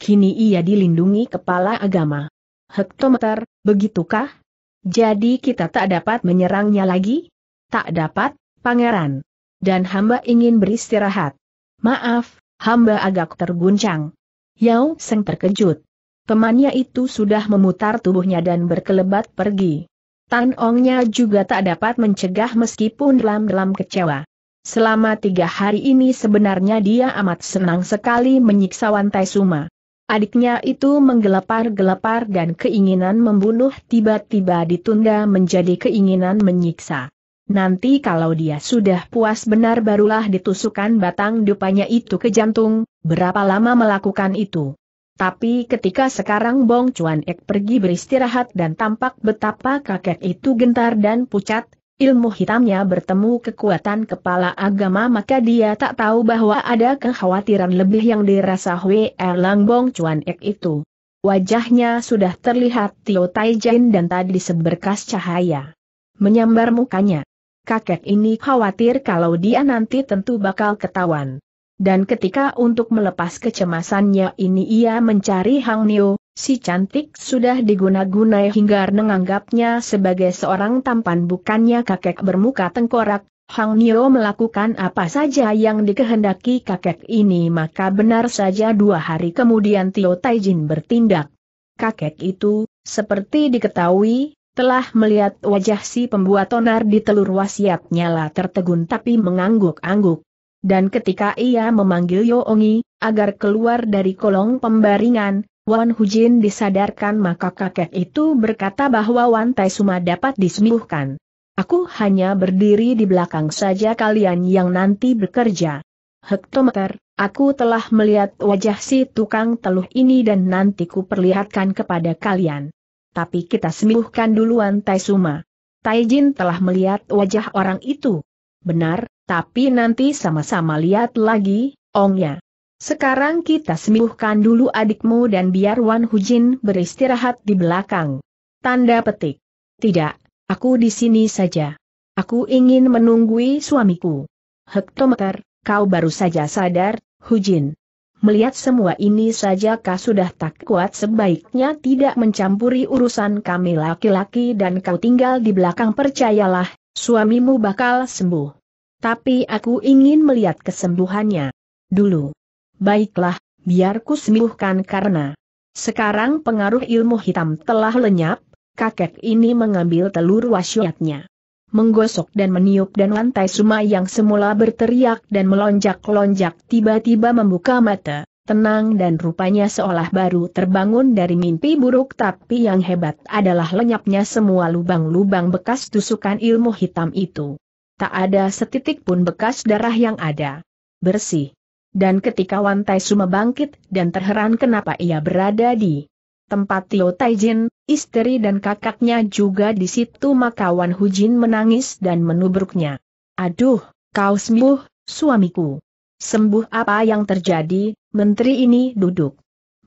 Kini ia dilindungi kepala agama. Hektometer, begitukah? Jadi kita tak dapat menyerangnya lagi? Tak dapat, pangeran. Dan hamba ingin beristirahat. Maaf, hamba agak terguncang. Yao Seng terkejut. Temannya itu sudah memutar tubuhnya dan berkelebat pergi. Tan Ongnya juga tak dapat mencegah meskipun dalam-dalam kecewa. Selama tiga hari ini sebenarnya dia amat senang sekali menyiksa Wantai Suma. Adiknya itu menggelepar-gelepar dan keinginan membunuh tiba-tiba ditunda menjadi keinginan menyiksa. Nanti kalau dia sudah puas benar barulah ditusukkan batang dupanya itu ke jantung, berapa lama melakukan itu. Tapi ketika sekarang Bong Chuan Ek pergi beristirahat dan tampak betapa kakek itu gentar dan pucat, ilmu hitamnya bertemu kekuatan kepala agama maka dia tak tahu bahwa ada kekhawatiran lebih yang dirasa Hui Erlang Bong Chuan Ek itu. Wajahnya sudah terlihat Tio Taijin dan tadi seberkas cahaya. Menyambar mukanya. Kakek ini khawatir kalau dia nanti tentu bakal ketahuan. Dan ketika untuk melepas kecemasannya ini ia mencari Hang Nio, si cantik sudah diguna-guna hingga menganggapnya sebagai seorang tampan bukannya kakek bermuka tengkorak, Hang Nio melakukan apa saja yang dikehendaki kakek ini maka benar saja dua hari kemudian Tio Taijin bertindak. Kakek itu, seperti diketahui, telah melihat wajah si pembuat onar di telur wasiatnya lah tertegun tapi mengangguk-angguk. Dan ketika ia memanggil Yoongi, agar keluar dari kolong pembaringan, Wan Hujin disadarkan maka kakek itu berkata bahwa Wan Taisuma dapat disembuhkan. Aku hanya berdiri di belakang saja kalian yang nanti bekerja. Hektometer, aku telah melihat wajah si tukang teluh ini dan nanti ku perlihatkan kepada kalian. Tapi kita sembuhkan duluan Taisuma. Taijin telah melihat wajah orang itu. Benar, tapi nanti sama-sama lihat lagi, ongnya. Sekarang kita sembuhkan dulu adikmu dan biar Wan Hujin beristirahat di belakang. Tanda petik. Tidak, Aku di sini saja. Aku ingin menunggui suamiku. Hektometer, kau baru saja sadar, Hujin. Melihat semua ini saja kau sudah tak kuat sebaiknya tidak mencampuri urusan kami laki-laki dan kau tinggal di belakang percayalah, suamimu bakal sembuh. Tapi aku ingin melihat kesembuhannya. Dulu. Baiklah, biar ku sembuhkan karena sekarang pengaruh ilmu hitam telah lenyap, kakek ini mengambil telur wasiatnya. Menggosok dan meniup dan lantai Suma yang semula berteriak dan melonjak-lonjak tiba-tiba membuka mata, tenang dan rupanya seolah baru terbangun dari mimpi buruk tapi yang hebat adalah lenyapnya semua lubang-lubang bekas tusukan ilmu hitam itu. Tak ada setitik pun bekas darah yang ada. Bersih. Dan ketika Wantai Suma bangkit dan terheran kenapa ia berada di tempat Tio Taijin, istri dan kakaknya juga di situ maka Wan Hujin menangis dan menubruknya. Aduh, kau sembuh, suamiku. Sembuh apa yang terjadi, menteri ini duduk.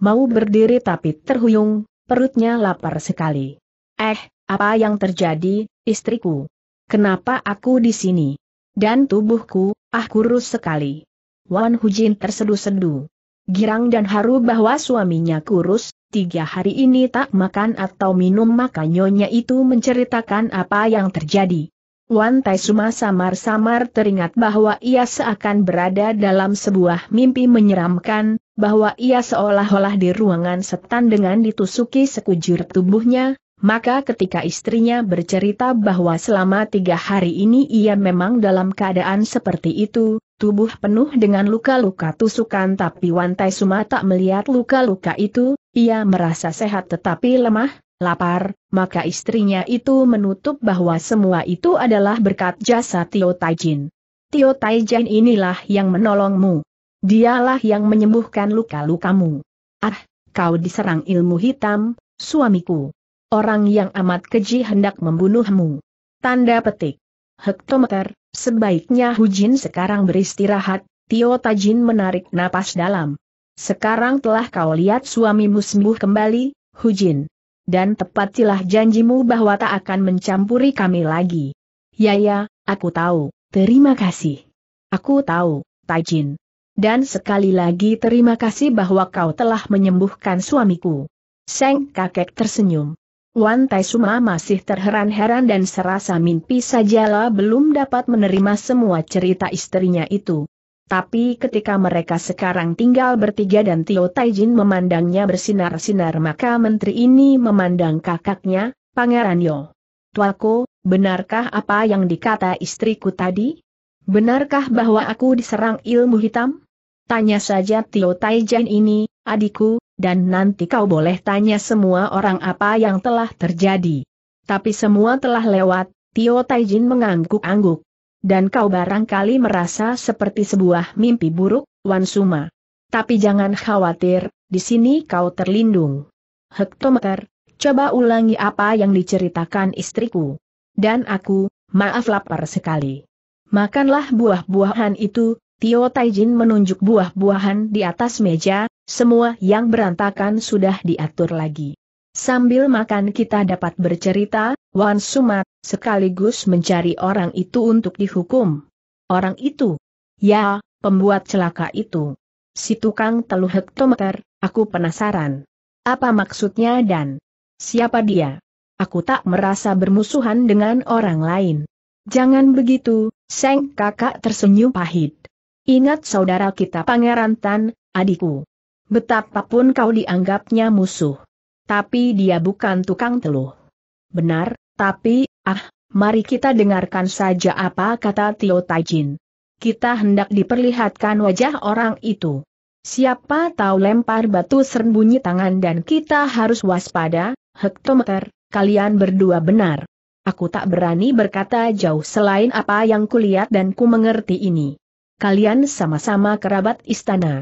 Mau berdiri tapi terhuyung, perutnya lapar sekali. Eh, apa yang terjadi, istriku? Kenapa aku di sini? Dan tubuhku, ah kurus sekali. Wan Hujin tersedu-sedu. Girang dan haru bahwa suaminya kurus, tiga hari ini tak makan atau minum maka nyonya itu menceritakan apa yang terjadi. Wan Taisuma samar-samar teringat bahwa ia seakan berada dalam sebuah mimpi menyeramkan, bahwa ia seolah-olah di ruangan setan dengan ditusuki sekujur tubuhnya, maka ketika istrinya bercerita bahwa selama tiga hari ini ia memang dalam keadaan seperti itu, tubuh penuh dengan luka-luka tusukan tapi Wan Taisuma tak melihat luka-luka itu, ia merasa sehat tetapi lemah, lapar, maka istrinya itu menutup bahwa semua itu adalah berkat jasa Tio Taijin. Tio Taijin inilah yang menolongmu. Dialah yang menyembuhkan luka-lukamu. Ah, kau diserang ilmu hitam, suamiku. Orang yang amat keji hendak membunuhmu. Tanda petik. Hektometer, sebaiknya Hujin sekarang beristirahat, Tio Tajin menarik napas dalam. Sekarang telah kau lihat suamimu sembuh kembali, Hujin. Dan tepatilah janjimu bahwa tak akan mencampuri kami lagi. Ya ya, aku tahu, terima kasih. Aku tahu, Tajin. Dan sekali lagi terima kasih bahwa kau telah menyembuhkan suamiku. Seng kakek tersenyum. Wan Taisuma masih terheran-heran dan serasa mimpi sajalah belum dapat menerima semua cerita istrinya itu. Tapi ketika mereka sekarang tinggal bertiga dan Tio Taijin memandangnya bersinar-sinar maka menteri ini memandang kakaknya, Pangeran Yo. Tuaku, benarkah apa yang dikata istriku tadi? Benarkah bahwa aku diserang ilmu hitam? Tanya saja Tio Taijin ini, adikku, dan nanti kau boleh tanya semua orang apa yang telah terjadi. Tapi semua telah lewat, Tio Taijin mengangguk-angguk. Dan kau barangkali merasa seperti sebuah mimpi buruk, Wan Suma. Tapi jangan khawatir, di sini kau terlindung. Hektometer, coba ulangi apa yang diceritakan istriku. Dan aku, maaf lapar sekali. Makanlah buah-buahan itu, Tio Taijin menunjuk buah-buahan di atas meja, semua yang berantakan sudah diatur lagi. Sambil makan kita dapat bercerita, Wan Sumat, sekaligus mencari orang itu untuk dihukum. Orang itu? Ya, pembuat celaka itu. Si tukang teluh hektometer, aku penasaran. Apa maksudnya dan siapa dia? Aku tak merasa bermusuhan dengan orang lain. Jangan begitu, Seng kakak tersenyum pahit. Ingat saudara kita Pangeran Tan, adikku. Betapapun kau dianggapnya musuh. Tapi dia bukan tukang teluh. Benar, tapi, ah, mari kita dengarkan saja apa kata Tio Taijin. Kita hendak diperlihatkan wajah orang itu. Siapa tahu lempar batu sembunyi tangan dan kita harus waspada, hektometer, kalian berdua benar. Aku tak berani berkata jauh selain apa yang kulihat dan ku mengerti ini. Kalian sama-sama kerabat istana.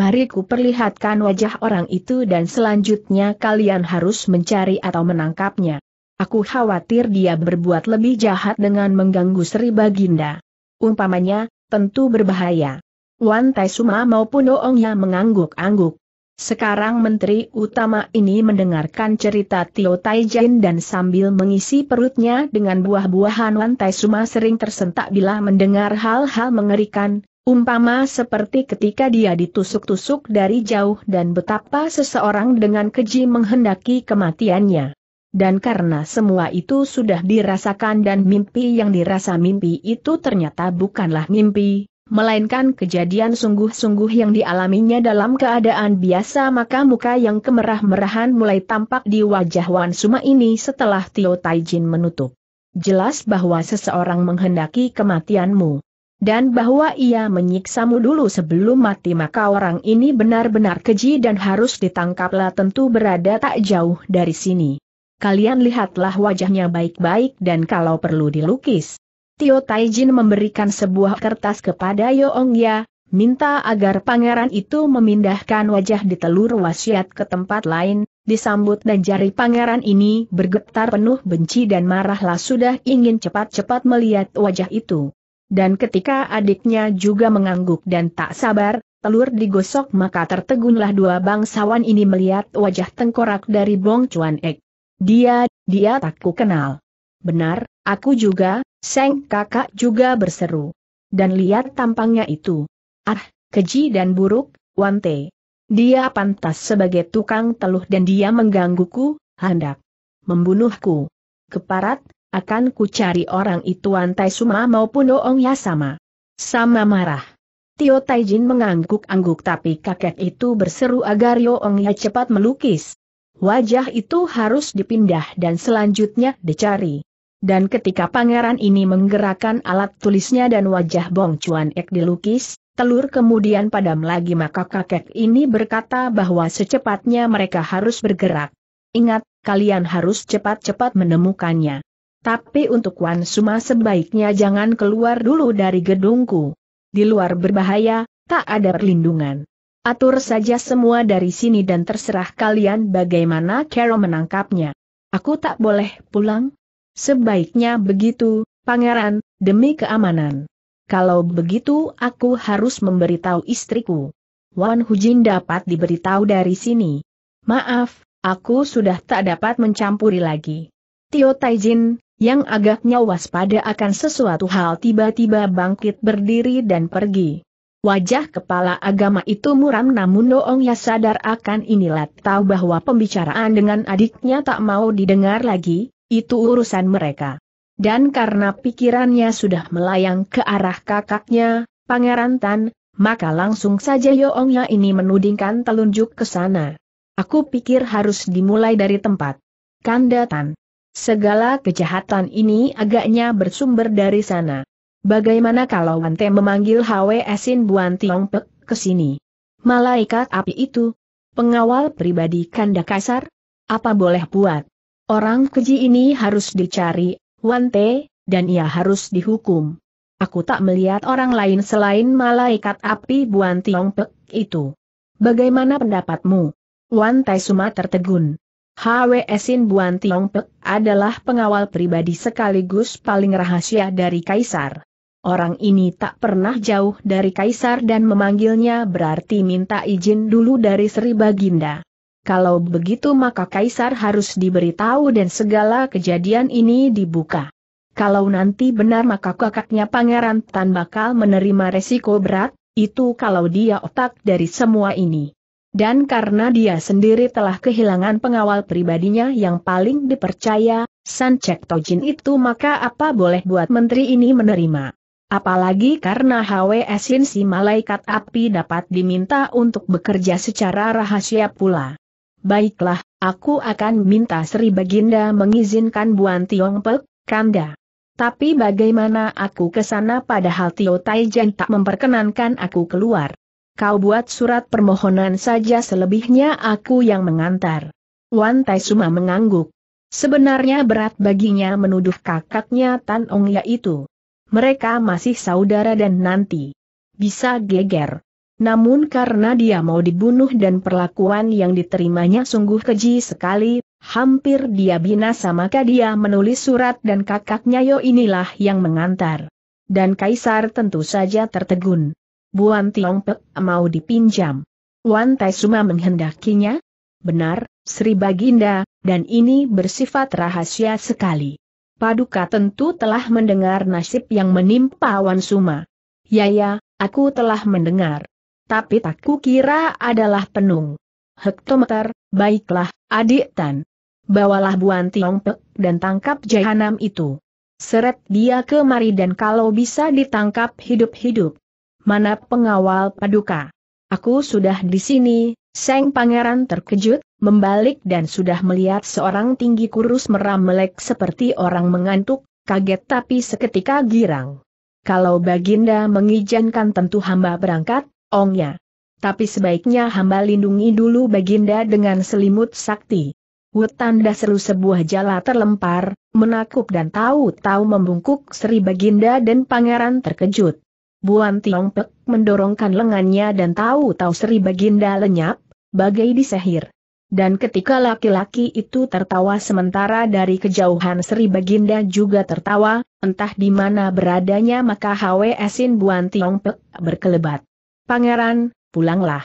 Mari ku perlihatkan wajah orang itu dan selanjutnya kalian harus mencari atau menangkapnya. Aku khawatir dia berbuat lebih jahat dengan mengganggu Sri Baginda. Umpamanya, tentu berbahaya. Wan Tai Suma maupun Oongya mengangguk-angguk. Sekarang Menteri Utama ini mendengarkan cerita Tio Tai Jin dan sambil mengisi perutnya dengan buah-buahan Wan Tai Suma sering tersentak bila mendengar hal-hal mengerikan, umpama seperti ketika dia ditusuk-tusuk dari jauh dan betapa seseorang dengan keji menghendaki kematiannya. Dan karena semua itu sudah dirasakan dan mimpi yang dirasa mimpi itu ternyata bukanlah mimpi, melainkan kejadian sungguh-sungguh yang dialaminya dalam keadaan biasa maka muka yang kemerah-merahan mulai tampak di wajah Wan Suma ini setelah Tio Taijin menutup. Jelas bahwa seseorang menghendaki kematianmu. Dan bahwa ia menyiksamu dulu sebelum mati maka orang ini benar-benar keji dan harus ditangkaplah tentu berada tak jauh dari sini. Kalian lihatlah wajahnya baik-baik dan kalau perlu dilukis. Tio Taijin memberikan sebuah kertas kepada Yoong Ya, minta agar pangeran itu memindahkan wajah di telur wasiat ke tempat lain, disambut dan jari pangeran ini bergetar penuh benci dan marahlah sudah ingin cepat-cepat melihat wajah itu. Dan ketika adiknya juga mengangguk dan tak sabar, telur digosok maka tertegunlah dua bangsawan ini melihat wajah tengkorak dari Bong Chuan Ek. Dia, dia tak kenal. Benar, aku juga, Seng kakak juga berseru. Dan lihat tampangnya itu. Ah, keji dan buruk, Wante. Dia pantas sebagai tukang teluh dan dia menggangguku, hendak membunuhku. Keparat, akan ku cari orang itu Wante Suma maupun Oong ya sama. Sama marah. Tio Taijin mengangguk-angguk tapi kakek itu berseru agar Yoong ya cepat melukis. Wajah itu harus dipindah dan selanjutnya dicari. Dan ketika pangeran ini menggerakkan alat tulisnya dan wajah Bong Chuan Ek dilukis, telur kemudian padam lagi maka kakek ini berkata bahwa secepatnya mereka harus bergerak. Ingat, kalian harus cepat-cepat menemukannya. Tapi untuk Wan Suma sebaiknya jangan keluar dulu dari gedungku. Di luar berbahaya, tak ada perlindungan. Atur saja semua dari sini dan terserah kalian bagaimana cara menangkapnya. Aku tak boleh pulang? Sebaiknya begitu, pangeran, demi keamanan. Kalau begitu aku harus memberitahu istriku. Wan Hujin dapat diberitahu dari sini. Maaf, aku sudah tak dapat mencampuri lagi. Tio Taijin, yang agaknya waspada akan sesuatu hal tiba-tiba bangkit berdiri dan pergi. Wajah kepala agama itu muram namun Noong ya sadar akan inilah tahu bahwa pembicaraan dengan adiknya tak mau didengar lagi, itu urusan mereka. Dan karena pikirannya sudah melayang ke arah kakaknya, Pangeran Tan, maka langsung saja Yoongya ini menudingkan telunjuk ke sana. Aku pikir harus dimulai dari tempat. Kanda Tan. Segala kejahatan ini agaknya bersumber dari sana. Bagaimana kalau Wante memanggil Hwe Esin Buan Tiong Pek ke sini? Malaikat api itu? Pengawal pribadi Kanda Kasar? Apa boleh buat? Orang keji ini harus dicari, Wante, dan ia harus dihukum. Aku tak melihat orang lain selain malaikat api Buan Tiong Pek itu. Bagaimana pendapatmu? Wan Tai Suma tertegun. Hwe Sin Buan Tiong Pek adalah pengawal pribadi sekaligus paling rahasia dari Kaisar. orang ini tak pernah jauh dari kaisar dan memanggilnya berarti minta izin dulu dari Sri Baginda. Kalau begitu maka kaisar harus diberitahu dan segala kejadian ini dibuka. Kalau nanti benar maka kakaknya Pangeran Tan bakal menerima resiko berat, itu kalau dia otak dari semua ini. Dan karena dia sendiri telah kehilangan pengawal pribadinya yang paling dipercaya, San Cek Tojin itu maka apa boleh buat menteri ini menerima. Apalagi karena HWSin si malaikat api dapat diminta untuk bekerja secara rahasia pula. Baiklah, aku akan minta Sri Baginda mengizinkan Buan Tiong Pek, Kanda. Tapi bagaimana aku ke sana padahal Tio Taijan tak memperkenankan aku keluar. Kau buat surat permohonan saja selebihnya aku yang mengantar. Wan Taisuma mengangguk. Sebenarnya berat baginya menuduh kakaknya Tan Ong Ya itu mereka masih saudara dan nanti bisa geger. Namun karena dia mau dibunuh dan perlakuan yang diterimanya sungguh keji sekali, hampir dia binasa maka dia menulis surat dan kakaknya Yo inilah yang mengantar. Dan Kaisar tentu saja tertegun. Buan Tiongpek mau dipinjam. Wan Taisuma menghendakinya? Benar, Sri Baginda, dan ini bersifat rahasia sekali. Paduka tentu telah mendengar nasib yang menimpa Wan Suma. Ya ya, aku telah mendengar. Tapi tak kira adalah penung. Hektometer, baiklah, adik Tan. Bawalah Buan Tiongpek dan tangkap Jahanam itu. Seret dia kemari dan kalau bisa ditangkap hidup-hidup. Mana pengawal paduka? Aku sudah di sini, Seng Pangeran terkejut, membalik dan sudah melihat seorang tinggi kurus meram melek seperti orang mengantuk, kaget tapi seketika girang. Kalau Baginda mengizinkan tentu hamba berangkat, ongnya. Tapi sebaiknya hamba lindungi dulu Baginda dengan selimut sakti. Wut tanda seru sebuah jala terlempar, menakuk dan tahu-tahu membungkuk Sri Baginda dan Pangeran terkejut. Buan Tiongpek mendorongkan lengannya dan tahu-tahu Sri Baginda lenyap, bagai disehir. Dan ketika laki-laki itu tertawa sementara dari kejauhan Sri Baginda juga tertawa, entah di mana beradanya maka Hwesin Buan Tiongpek berkelebat. Pangeran, pulanglah.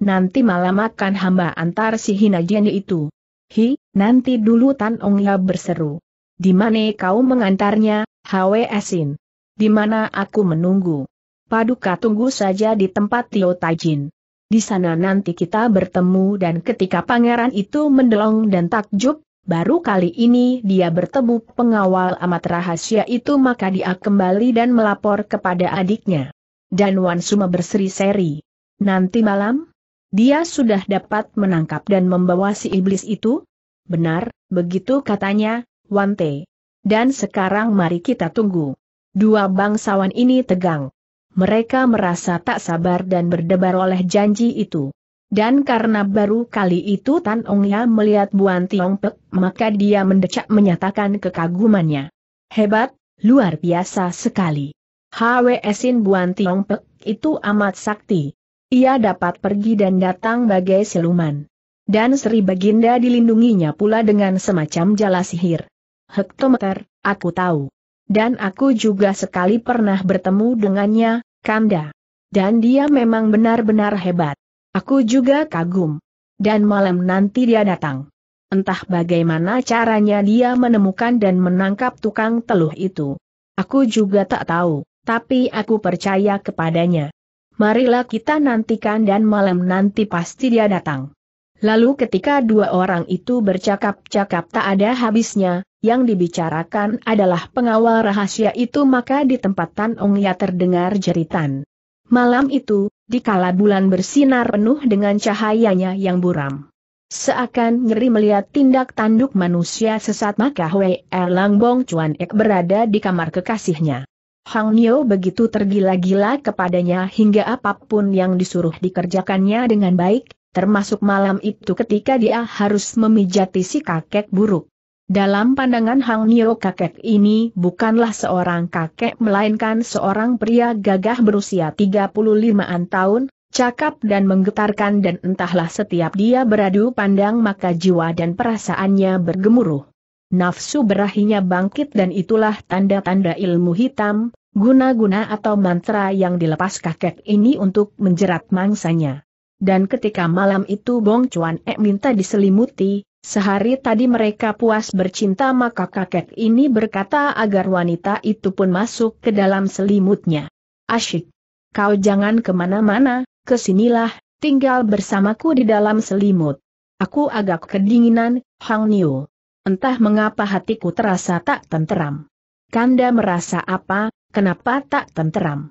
Nanti malam akan hamba antar si Hinajian itu. Hi, nanti dulu Tan Ong Ya berseru. Di mana kau mengantarnya, Hwesin? Di mana aku menunggu? Paduka tunggu saja di tempat Tio Tajin. Di sana nanti kita bertemu dan ketika pangeran itu mendelong dan takjub, baru kali ini dia bertemu pengawal amat rahasia itu maka dia kembali dan melapor kepada adiknya. Dan Wan Suma berseri-seri. Nanti malam? Dia sudah dapat menangkap dan membawa si iblis itu? Benar, begitu katanya, Wan Te. Dan sekarang mari kita tunggu. Dua bangsawan ini tegang. Mereka merasa tak sabar dan berdebar oleh janji itu. Dan karena baru kali itu Tan Ong Ya melihat Buan Tiongpek, maka dia mendecak menyatakan kekagumannya. Hebat, luar biasa sekali. HWSin Buan Tiongpek itu amat sakti. Ia dapat pergi dan datang bagai siluman. Dan Sri Baginda dilindunginya pula dengan semacam jala sihir. Hektometer, aku tahu dan aku juga sekali pernah bertemu dengannya, Kanda. Dan dia memang benar-benar hebat. Aku juga kagum. Dan malam nanti dia datang. Entah bagaimana caranya dia menemukan dan menangkap tukang teluh itu. Aku juga tak tahu, tapi aku percaya kepadanya. Marilah kita nantikan dan malam nanti pasti dia datang. Lalu ketika dua orang itu bercakap-cakap tak ada habisnya, yang dibicarakan adalah pengawal rahasia itu maka di tempat Tan Ong Ya terdengar jeritan. Malam itu, di kala bulan bersinar penuh dengan cahayanya yang buram. Seakan ngeri melihat tindak tanduk manusia sesat maka Hui Erlang Bong Chuan Ek berada di kamar kekasihnya. Hang Nio begitu tergila-gila kepadanya hingga apa pun yang disuruh dikerjakannya dengan baik, termasuk malam itu ketika dia harus memijati si kakek buruk. Dalam pandangan Hang Nio kakek ini bukanlah seorang kakek melainkan seorang pria gagah berusia 35-an tahun, cakap dan menggetarkan dan entahlah setiap dia beradu pandang maka jiwa dan perasaannya bergemuruh. Nafsu berahinya bangkit dan itulah tanda-tanda ilmu hitam, guna-guna atau mantra yang dilepas kakek ini untuk menjerat mangsanya. Dan ketika malam itu Bong Chuan Ek minta diselimuti, sehari tadi mereka puas bercinta maka kakek ini berkata agar wanita itu pun masuk ke dalam selimutnya. Asyik. Kau jangan ke mana-mana, ke sinilah, tinggal bersamaku di dalam selimut. Aku agak kedinginan, Hang Niu. Entah mengapa hatiku terasa tak tenteram. Kanda merasa apa, kenapa tak tenteram?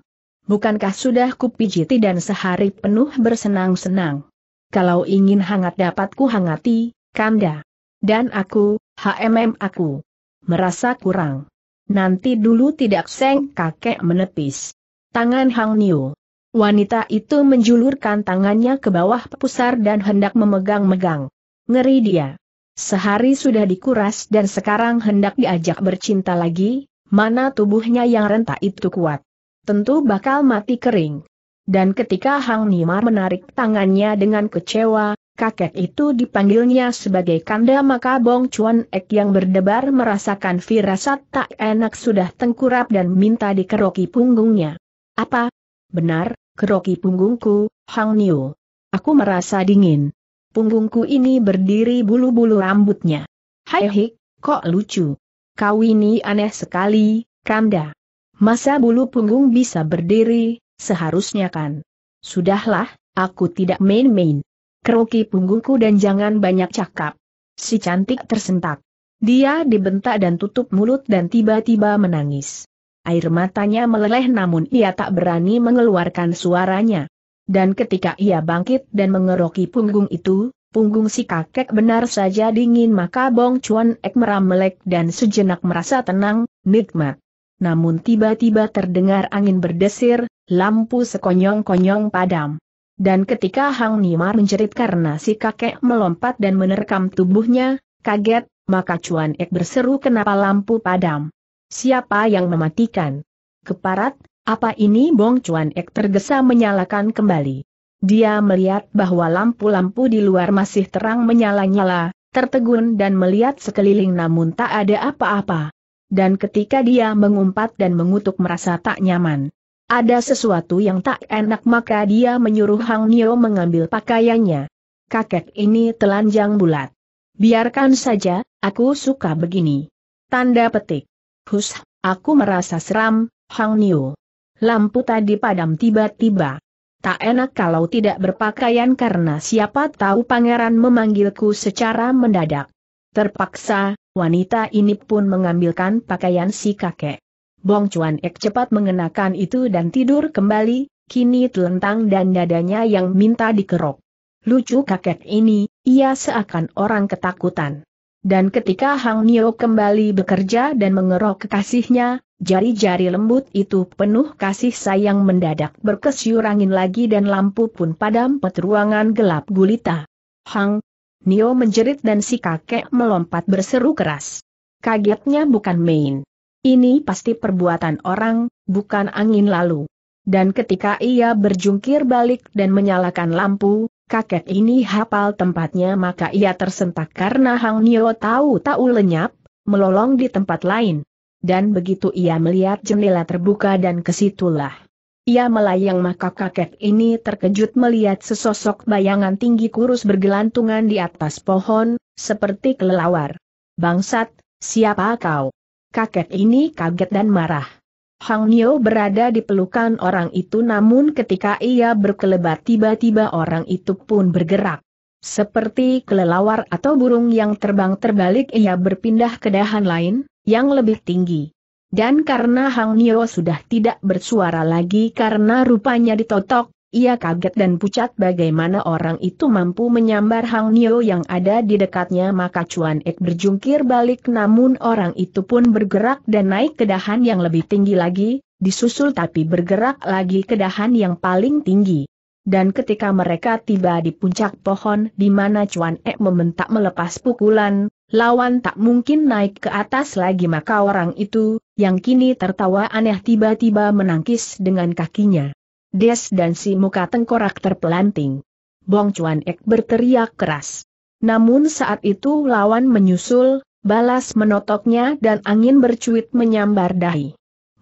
Bukankah sudah kupijiti dan sehari penuh bersenang-senang? Kalau ingin hangat dapat ku hangati, Kanda. Dan aku, HMM aku. Merasa kurang. Nanti dulu tidak seng kakek menepis. Tangan Hang Niu. Wanita itu menjulurkan tangannya ke bawah pusar dan hendak memegang-megang. Ngeri dia. Sehari sudah dikuras dan sekarang hendak diajak bercinta lagi, mana tubuhnya yang rentak itu kuat. Tentu bakal mati kering. Dan ketika Hang Nimar menarik tangannya dengan kecewa, kakek itu dipanggilnya sebagai kanda maka Bong Chuan Ek yang berdebar merasakan firasat tak enak sudah tengkurap dan minta dikeroki punggungnya. Apa? Benar, keroki punggungku, Hang Niu. Aku merasa dingin. Punggungku ini berdiri bulu-bulu rambutnya. Hai hik, kok lucu. Kau ini aneh sekali, Kanda. Masa bulu punggung bisa berdiri, seharusnya kan. Sudahlah, aku tidak main-main. Keruki punggungku dan jangan banyak cakap. Si cantik tersentak. Dia dibentak dan tutup mulut dan tiba-tiba menangis. Air matanya meleleh namun ia tak berani mengeluarkan suaranya. Dan ketika ia bangkit dan mengeroki punggung itu, Punggung si kakek benar saja dingin maka Bong Chuan Ek meramelek dan sejenak merasa tenang, nikmat. Namun tiba-tiba terdengar angin berdesir, lampu sekonyong-konyong padam. Dan ketika Hang Nimar menjerit karena si kakek melompat dan menerkam tubuhnya, kaget, maka Chuan Ek berseru kenapa lampu padam. Siapa yang mematikan? Keparat, apa ini Bong Chuan Ek tergesa menyalakan kembali. Dia melihat bahwa lampu-lampu di luar masih terang menyala-nyala, tertegun dan melihat sekeliling namun tak ada apa-apa. Dan ketika dia mengumpat dan mengutuk merasa tak nyaman. Ada sesuatu yang tak enak maka dia menyuruh Hang Nio mengambil pakaiannya. Kakek ini telanjang bulat. Biarkan saja, aku suka begini. Tanda petik. Hus, aku merasa seram, Hang Nio. Lampu tadi padam tiba-tiba. Tak enak kalau tidak berpakaian karena siapa tahu pangeran memanggilku secara mendadak. Terpaksa, wanita ini pun mengambilkan pakaian si kakek. Bong Chuan Ek cepat mengenakan itu dan tidur kembali, kini telentang dan dadanya yang minta dikerok. Lucu kakek ini, ia seakan orang ketakutan. Dan ketika Hang Nio kembali bekerja dan mengerok kekasihnya, jari-jari lembut itu penuh kasih sayang mendadak berkesyur angin lagi dan lampu pun padam pet ruangan gelap gulita. Hang Nio menjerit dan si kakek melompat berseru keras. Kagetnya bukan main. Ini pasti perbuatan orang, bukan angin lalu. Dan ketika ia berjungkir balik dan menyalakan lampu, kakek ini hafal tempatnya maka ia tersentak karena Hang Nio tahu-tahu lenyap, melolong di tempat lain. Dan begitu ia melihat jendela terbuka dan ke situlah. Ia melayang maka kakek ini terkejut melihat sesosok bayangan tinggi kurus bergelantungan di atas pohon, seperti kelelawar. Bangsat, siapa kau? Kakek ini kaget dan marah. Hang Nio berada di pelukan orang itu namun ketika ia berkelebat tiba-tiba orang itu pun bergerak. Seperti kelelawar atau burung yang terbang terbalik ia berpindah ke dahan lain, yang lebih tinggi. Dan karena Hang Nio sudah tidak bersuara lagi karena rupanya ditotok, ia kaget dan pucat bagaimana orang itu mampu menyambar Hang Nio yang ada di dekatnya maka Chuan Ek berjungkir balik namun orang itu pun bergerak dan naik ke dahan yang lebih tinggi lagi, disusul tapi bergerak lagi ke dahan yang paling tinggi. Dan ketika mereka tiba di puncak pohon di mana Chuan Ek membentak melepas pukulan, lawan tak mungkin naik ke atas lagi maka orang itu, yang kini tertawa aneh tiba-tiba menangkis dengan kakinya. Des dan si muka tengkorak terpelanting. Bong Chuan Ek berteriak keras. Namun saat itu lawan menyusul, balas menotoknya dan angin bercuit menyambar dahi.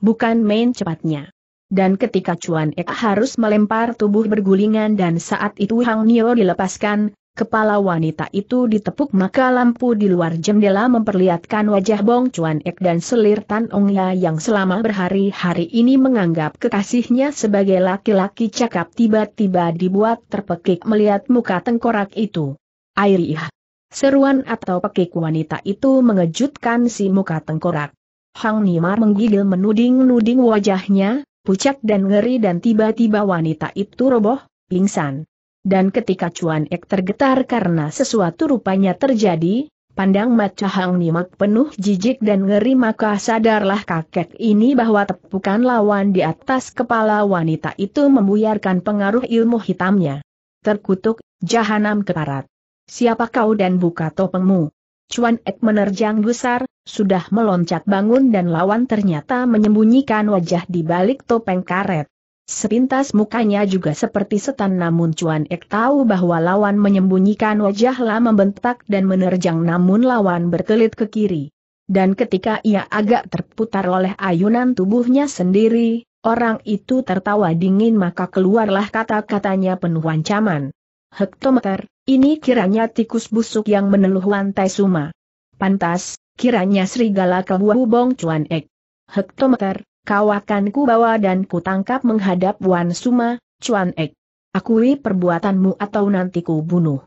bukan main cepatnya. Dan ketika Chuan Ek harus melempar tubuh bergulingan dan saat itu Hang Nio dilepaskan, kepala wanita itu ditepuk maka lampu di luar jendela memperlihatkan wajah Bong Chuan Ek dan selir Tan Ong Ya yang selama berhari-hari ini menganggap kekasihnya sebagai laki-laki cakap tiba-tiba dibuat terpekik melihat muka tengkorak itu. Airih! Seruan atau pekik wanita itu mengejutkan si muka tengkorak. Hang Nimar menggigil menuding-nuding wajahnya, pucat dan ngeri dan tiba-tiba wanita itu roboh, pingsan. Dan ketika Cuan Ek tergetar karena sesuatu rupanya terjadi, pandang mata Hang Nimak penuh jijik dan ngeri maka sadarlah kakek ini bahwa tepukan lawan di atas kepala wanita itu membuyarkan pengaruh ilmu hitamnya. Terkutuk, jahanam keparat. Siapa kau dan buka topengmu? Cuan Ek menerjang gusar, sudah meloncat bangun dan lawan ternyata menyembunyikan wajah di balik topeng karet. Sepintas mukanya juga seperti setan namun Cuan Ek tahu bahwa lawan menyembunyikan wajahlah membentak dan menerjang namun lawan berkelit ke kiri. Dan ketika ia agak terputar oleh ayunan tubuhnya sendiri, orang itu tertawa dingin maka keluarlah kata-katanya penuh ancaman. Hektometer, ini kiranya tikus busuk yang meneluh lantai suma. Pantas, kiranya serigala kebuah Bong Cuan Ek. Hektometer, kau akan kubawa dan kutangkap menghadap Wan Suma, Cuan Ek. Akui perbuatanmu atau nanti ku bunuh.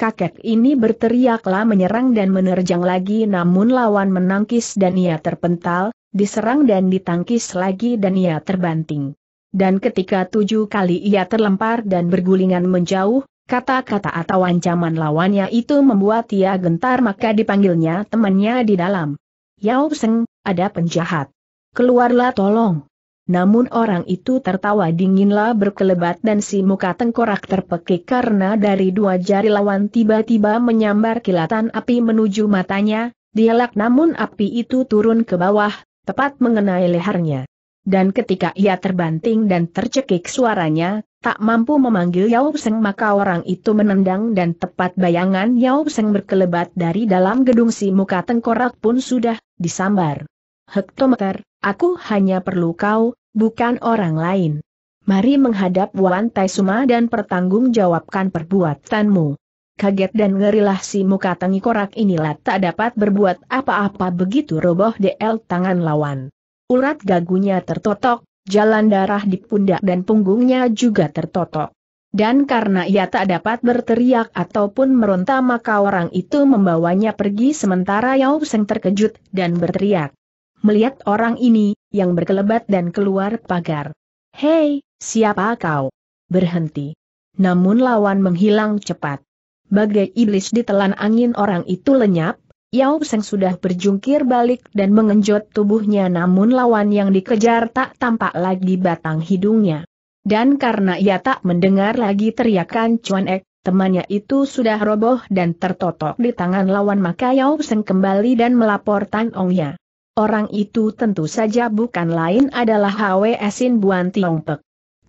Kakek ini berteriaklah menyerang dan menerjang lagi namun lawan menangkis dan ia terpental, diserang dan ditangkis lagi dan ia terbanting. Dan ketika tujuh kali ia terlempar dan bergulingan menjauh, Kata-kata atau ancaman lawannya itu membuat ia gentar maka dipanggilnya temannya di dalam. Yao Seng, ada penjahat. Keluarlah tolong. Namun orang itu tertawa dinginlah berkelebat dan si muka tengkorak terpekik karena dari dua jari lawan tiba-tiba menyambar kilatan api menuju matanya, dialak namun api itu turun ke bawah, tepat mengenai lehernya. Dan ketika ia terbanting dan tercekik suaranya, tak mampu memanggil Yao Seng maka orang itu menendang dan tepat bayangan Yao Seng berkelebat dari dalam gedung si muka tengkorak pun sudah disambar. Hektometer, aku hanya perlu kau, bukan orang lain. Mari menghadap Wan Tai Suma dan pertanggungjawabkan perbuatanmu. Kaget dan ngerilah si muka tengkorak inilah tak dapat berbuat apa-apa begitu roboh DL tangan lawan. Urat gagunya tertotok, jalan darah di pundak dan punggungnya juga tertotok. Dan karena ia tak dapat berteriak ataupun meronta maka orang itu membawanya pergi sementara Yao Seng terkejut dan berteriak. Melihat orang ini, yang berkelebat dan keluar pagar. Hei, siapa kau? Berhenti. Namun lawan menghilang cepat. Bagai iblis ditelan angin orang itu lenyap, Yao Seng sudah berjungkir balik dan mengenjot tubuhnya namun lawan yang dikejar tak tampak lagi batang hidungnya. Dan karena ia tak mendengar lagi teriakan Chuan Ek, temannya itu sudah roboh dan tertotok di tangan lawan maka Yao Seng kembali dan melapor Tan Ongnya. Orang itu tentu saja bukan lain adalah Hwe Esin Buan Tiong Pek.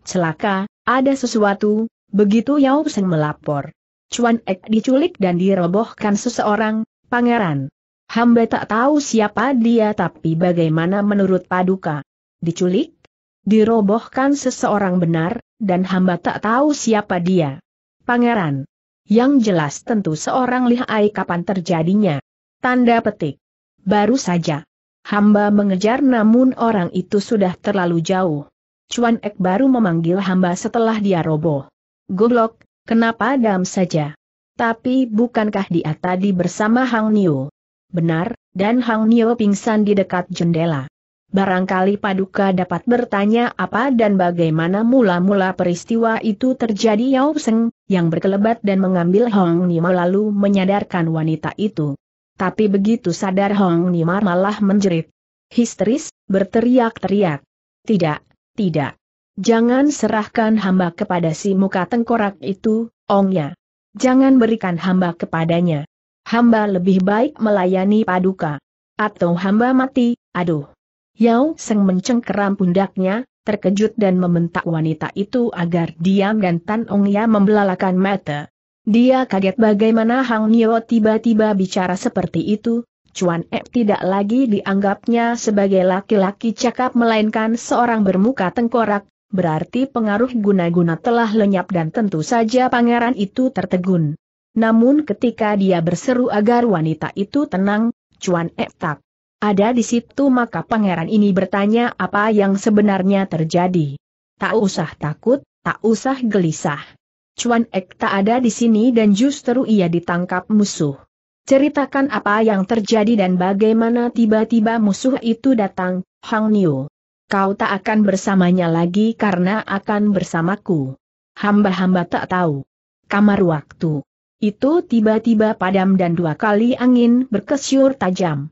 Celaka, ada sesuatu, begitu Yao Seng melapor. Chuan Ek diculik dan dirobohkan seseorang, Pangeran. Hamba tak tahu siapa dia tapi bagaimana menurut Paduka. Diculik? Dirobohkan seseorang benar, dan hamba tak tahu siapa dia. Pangeran. Yang jelas tentu seorang lihai kapan terjadinya. Tanda petik. Baru saja. Hamba mengejar namun orang itu sudah terlalu jauh. Cuan Ek baru memanggil hamba setelah dia roboh. Goblok, kenapa dam saja? Tapi bukankah dia tadi bersama Hang Niu? Benar, dan Hang Niu pingsan di dekat jendela. Barangkali Paduka dapat bertanya apa dan bagaimana mula-mula peristiwa itu terjadi Yao Seng, yang berkelebat dan mengambil Hong Nima lalu menyadarkan wanita itu. Tapi begitu sadar Hong Nima malah menjerit. Histeris, berteriak-teriak. Tidak, tidak. Jangan serahkan hamba kepada si muka tengkorak itu, Ongnya. Jangan berikan hamba kepadanya. Hamba lebih baik melayani paduka. Atau hamba mati, aduh. Yao Seng mencengkeram pundaknya, terkejut dan membentak wanita itu agar diam dan Tan Ong Ya membelalakan mata. Dia kaget bagaimana Hang Nio tiba-tiba bicara seperti itu, Chuan Ek tidak lagi dianggapnya sebagai laki-laki cakap melainkan seorang bermuka tengkorak, berarti pengaruh guna-guna telah lenyap dan tentu saja pangeran itu tertegun. Namun ketika dia berseru agar wanita itu tenang, Chuan Ek tak ada di situ maka pangeran ini bertanya apa yang sebenarnya terjadi. Tak usah takut, tak usah gelisah. Chuan Ek tak ada di sini dan justru ia ditangkap musuh. Ceritakan apa yang terjadi dan bagaimana tiba-tiba musuh itu datang, Hang Niu. Kau tak akan bersamanya lagi karena akan bersamaku. Hamba-hamba tak tahu. Kamar waktu. Itu tiba-tiba padam dan dua kali angin berkesyur tajam.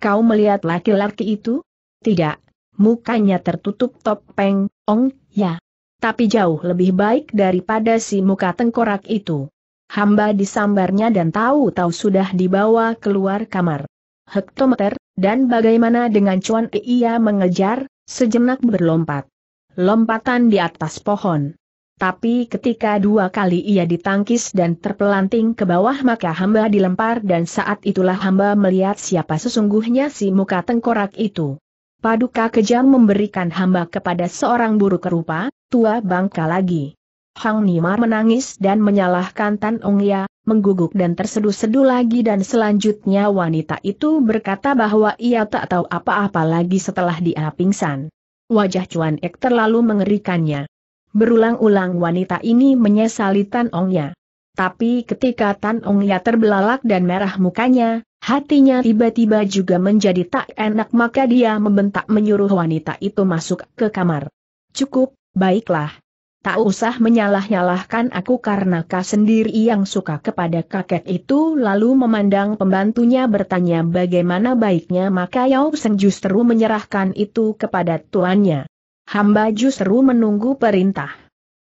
Kau melihat laki-laki itu? Tidak. Mukanya tertutup topeng, ong, ya tapi jauh lebih baik daripada si muka tengkorak itu. Hamba disambarnya dan tahu-tahu sudah dibawa keluar kamar. Hektometer, dan bagaimana dengan Chuan E ia mengejar, sejenak berlompat. Lompatan di atas pohon. Tapi ketika dua kali ia ditangkis dan terpelanting ke bawah maka hamba dilempar dan saat itulah hamba melihat siapa sesungguhnya si muka tengkorak itu. Paduka kejam memberikan hamba kepada seorang buruk rupa, tua bangka lagi. Hang Nimar menangis dan menyalahkan Tan Ong Ya, mengguguk dan terseduh-seduh lagi dan selanjutnya wanita itu berkata bahwa ia tak tahu apa-apa lagi setelah dia pingsan. Wajah Chuan Ek terlalu mengerikannya. Berulang-ulang wanita ini menyesali Tan Ong Ya. Tapi ketika Tan Ong Ya terbelalak dan merah mukanya, hatinya tiba-tiba juga menjadi tak enak maka dia membentak menyuruh wanita itu masuk ke kamar. Cukup, Baiklah. Tak usah menyalah-nyalahkan aku karena kau sendiri yang suka kepada kakek itu lalu memandang pembantunya bertanya bagaimana baiknya maka Yao Seng justru menyerahkan itu kepada tuannya. Hamba justru menunggu perintah.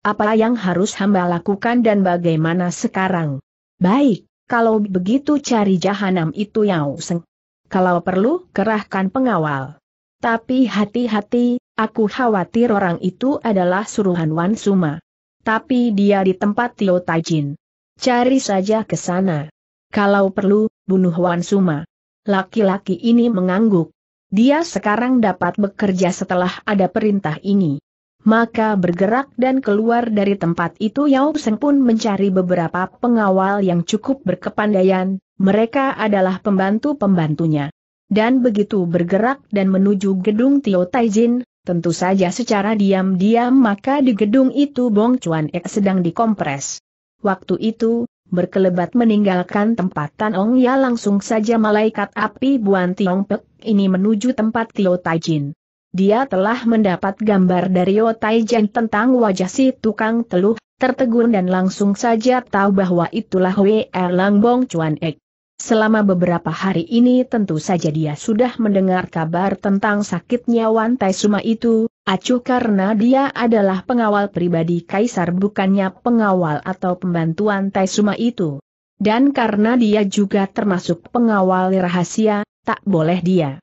Apa yang harus hamba lakukan dan bagaimana sekarang? Baik, kalau begitu cari jahanam itu Yao Seng. Kalau perlu, kerahkan pengawal. Tapi hati-hati, Aku khawatir orang itu adalah suruhan Wan Suma. Tapi dia di tempat Tio Taijin. Cari saja ke sana. Kalau perlu, bunuh Wan Suma. Laki-laki ini mengangguk. Dia sekarang dapat bekerja setelah ada perintah ini. Maka bergerak dan keluar dari tempat itu Yao Seng pun mencari beberapa pengawal yang cukup berkepandaian, mereka adalah pembantu-pembantunya. Dan begitu bergerak dan menuju gedung Tio Taijin, Tentu saja secara diam-diam maka di gedung itu Bong Chuan Ek sedang dikompres. Waktu itu, berkelebat meninggalkan tempat Tan Ong Ya langsung saja malaikat api Buan Tiong Pek ini menuju tempat Tio Taijin. Dia telah mendapat gambar dari Tio Taijin tentang wajah si tukang teluh, tertegun dan langsung saja tahu bahwa itulah Wei Erlang Bong Chuan Ek. Selama beberapa hari ini tentu saja dia sudah mendengar kabar tentang sakitnya Wan Tai Suma itu, acuh karena dia adalah pengawal pribadi Kaisar bukannya pengawal atau pembantuan Tai Suma itu. Dan karena dia juga termasuk pengawal rahasia, tak boleh dia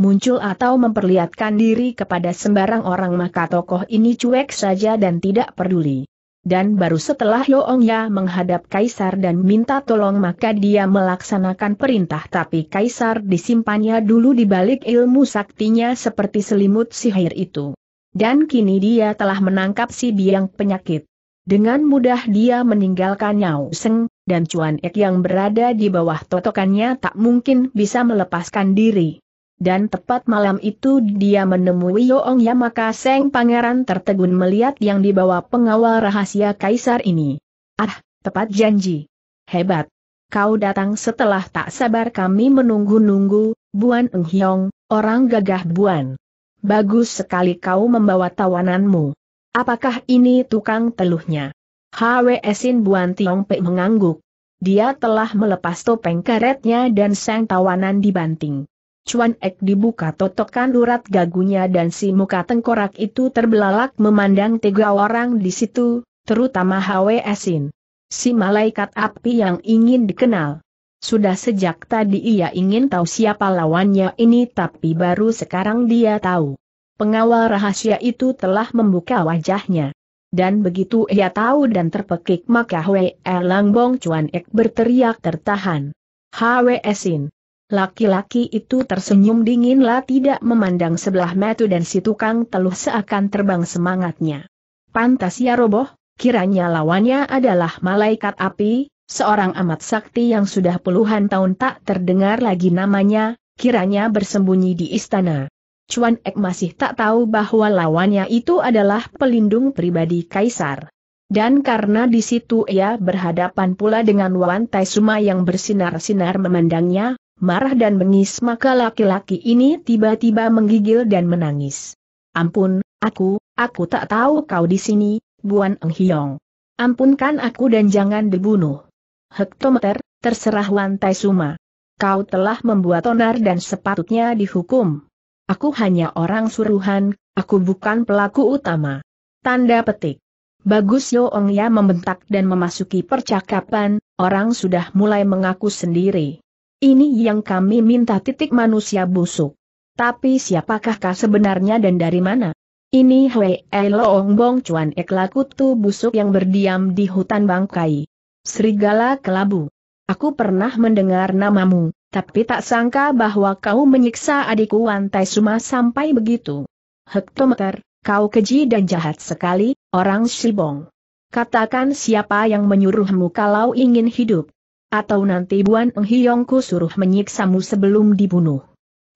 muncul atau memperlihatkan diri kepada sembarang orang maka tokoh ini cuek saja dan tidak peduli. Dan baru setelah Yoong Ya menghadap Kaisar dan minta tolong maka dia melaksanakan perintah tapi Kaisar disimpannya dulu di balik ilmu saktinya seperti selimut sihir itu. Dan kini dia telah menangkap si biang penyakit. Dengan mudah dia meninggalkan Yao Seng, dan Chuan Ek yang berada di bawah totokannya tak mungkin bisa melepaskan diri dan tepat malam itu dia menemui Yoong Ya maka Seng Pangeran tertegun melihat yang dibawa pengawal rahasia Kaisar ini. Ah, tepat janji. Hebat. Kau datang setelah tak sabar kami menunggu-nunggu, Buan Eng Hyong, orang gagah Buan. Bagus sekali kau membawa tawananmu. Apakah ini tukang teluhnya? Hwesin Buan Tiong Pei mengangguk. Dia telah melepas topeng karetnya dan sang tawanan dibanting. Chuan Ek dibuka totokan urat gagunya dan si muka tengkorak itu terbelalak memandang tiga orang di situ, terutama Hwe Esin. Si malaikat api yang ingin dikenal. Sudah sejak tadi ia ingin tahu siapa lawannya ini tapi baru sekarang dia tahu. Pengawal rahasia itu telah membuka wajahnya. Dan begitu ia tahu dan terpekik maka Hwe Erlang Bong Chuan Ek berteriak tertahan. Hwe Esin. Laki-laki itu tersenyum dinginlah tidak memandang sebelah metu dan si tukang teluh seakan terbang semangatnya. Pantas ya roboh, kiranya lawannya adalah malaikat api, seorang amat sakti yang sudah puluhan tahun tak terdengar lagi namanya, kiranya bersembunyi di istana. Chuan Ek masih tak tahu bahwa lawannya itu adalah pelindung pribadi kaisar. Dan karena di situ ia berhadapan pula dengan Wan Tai Suma yang bersinar-sinar memandangnya, marah dan bengis maka laki-laki ini tiba-tiba menggigil dan menangis. Ampun, aku, aku tak tahu kau di sini, Buan Eng Hiong. Ampunkan aku dan jangan dibunuh. Hektometer, terserah Wan Tai Suma. Kau telah membuat onar dan sepatutnya dihukum. Aku hanya orang suruhan, aku bukan pelaku utama. Tanda petik. Bagus Yo Ong Ya membentak dan memasuki percakapan, orang sudah mulai mengaku sendiri. Ini yang kami minta titik manusia busuk. Tapi siapakah kau sebenarnya dan dari mana? Ini Hwee Loong Bong Chuan Ek Lakutu busuk yang berdiam di hutan bangkai. Serigala kelabu. Aku pernah mendengar namamu, tapi tak sangka bahwa kau menyiksa adikku Wantai Suma sampai begitu. Hektometer, kau keji dan jahat sekali, orang Shibong. Katakan siapa yang menyuruhmu kalau ingin hidup atau nanti Buan Eng Hiongku suruh menyiksamu sebelum dibunuh.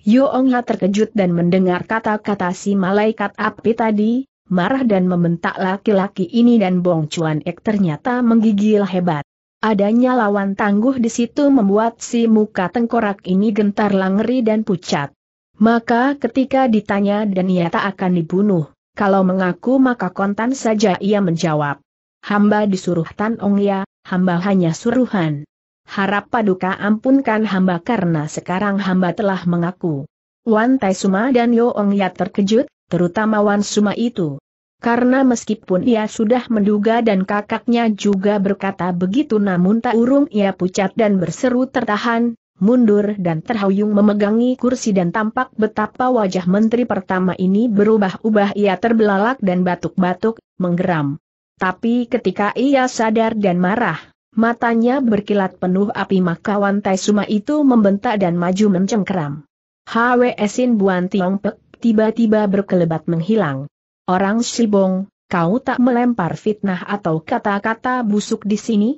Yo Ong terkejut dan mendengar kata-kata si malaikat api tadi, marah dan membentak laki-laki ini dan Bong Chuan Ek ternyata menggigil hebat. Adanya lawan tangguh di situ membuat si muka tengkorak ini gentar langeri dan pucat. Maka ketika ditanya dan ia tak akan dibunuh, kalau mengaku maka kontan saja ia menjawab. Hamba disuruh Tan Ong Ya, hamba hanya suruhan. Harap paduka ampunkan hamba karena sekarang hamba telah mengaku. Wan Tai Suma dan Yo Ong Ya terkejut, terutama Wan Suma itu. Karena meskipun ia sudah menduga dan kakaknya juga berkata begitu namun tak urung ia pucat dan berseru tertahan, mundur dan terhuyung memegangi kursi dan tampak betapa wajah menteri pertama ini berubah-ubah ia terbelalak dan batuk-batuk, menggeram. Tapi ketika ia sadar dan marah, Matanya berkilat penuh api maka Wantai Suma itu membentak dan maju mencengkeram. Hwe Sin Buan Tiong Pek tiba-tiba berkelebat menghilang. Orang Shibong, kau tak melempar fitnah atau kata-kata busuk di sini?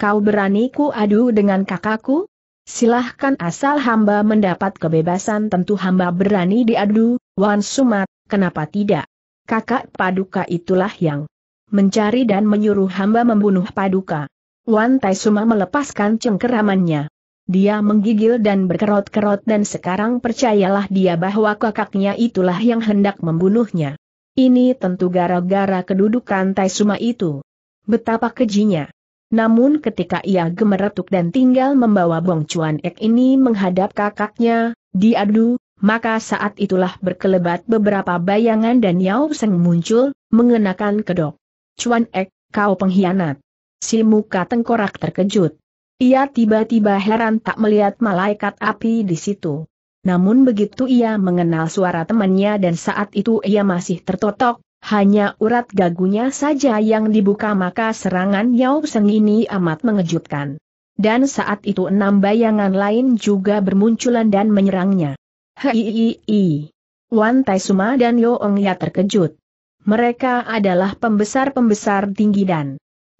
Kau berani ku adu dengan kakakku? Silahkan asal hamba mendapat kebebasan tentu hamba berani diadu, Wan Sumat, kenapa tidak? Kakak Paduka itulah yang mencari dan menyuruh hamba membunuh Paduka. Wan Tai Suma melepaskan cengkeramannya. Dia menggigil dan berkerot-kerot dan sekarang percayalah dia bahwa kakaknya itulah yang hendak membunuhnya. Ini tentu gara-gara kedudukan Tai Suma itu. Betapa kejinya. Namun ketika ia gemeretuk dan tinggal membawa Bong Chuan Ek ini menghadap kakaknya, diadu, maka saat itulah berkelebat beberapa bayangan dan Yao Seng muncul, mengenakan kedok. Chuan Ek, kau pengkhianat. Si muka tengkorak terkejut. Ia tiba-tiba heran tak melihat malaikat api di situ. Namun begitu ia mengenal suara temannya dan saat itu ia masih tertotok, hanya urat gagunya saja yang dibuka maka serangan Yao Seng ini amat mengejutkan. Dan saat itu enam bayangan lain juga bermunculan dan menyerangnya. Hei, Wan Tai Suma dan Yo Ong Ya terkejut. Mereka adalah pembesar-pembesar tinggi dan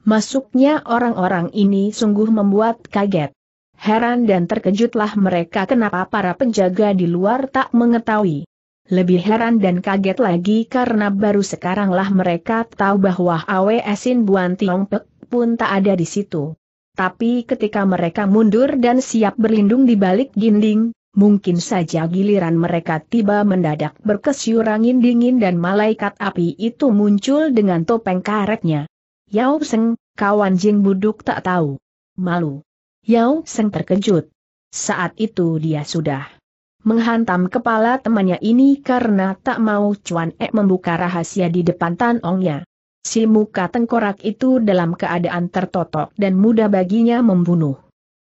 Masuknya orang-orang ini sungguh membuat kaget. Heran dan terkejutlah mereka kenapa para penjaga di luar tak mengetahui. Lebih heran dan kaget lagi karena baru sekaranglah mereka tahu bahwa Awe Esin Buan Tiong Pek pun tak ada di situ. Tapi ketika mereka mundur dan siap berlindung di balik dinding, mungkin saja giliran mereka tiba mendadak berkesyur angin dingin dan malaikat api itu muncul dengan topeng karetnya. Yao Seng, kawan Jing Buduk tak tahu. Malu. Yao Seng terkejut. Saat itu dia sudah menghantam kepala temannya ini karena tak mau Cuan Ek membuka rahasia di depan Tan Ongnya. Si muka tengkorak itu dalam keadaan tertotok dan mudah baginya membunuh.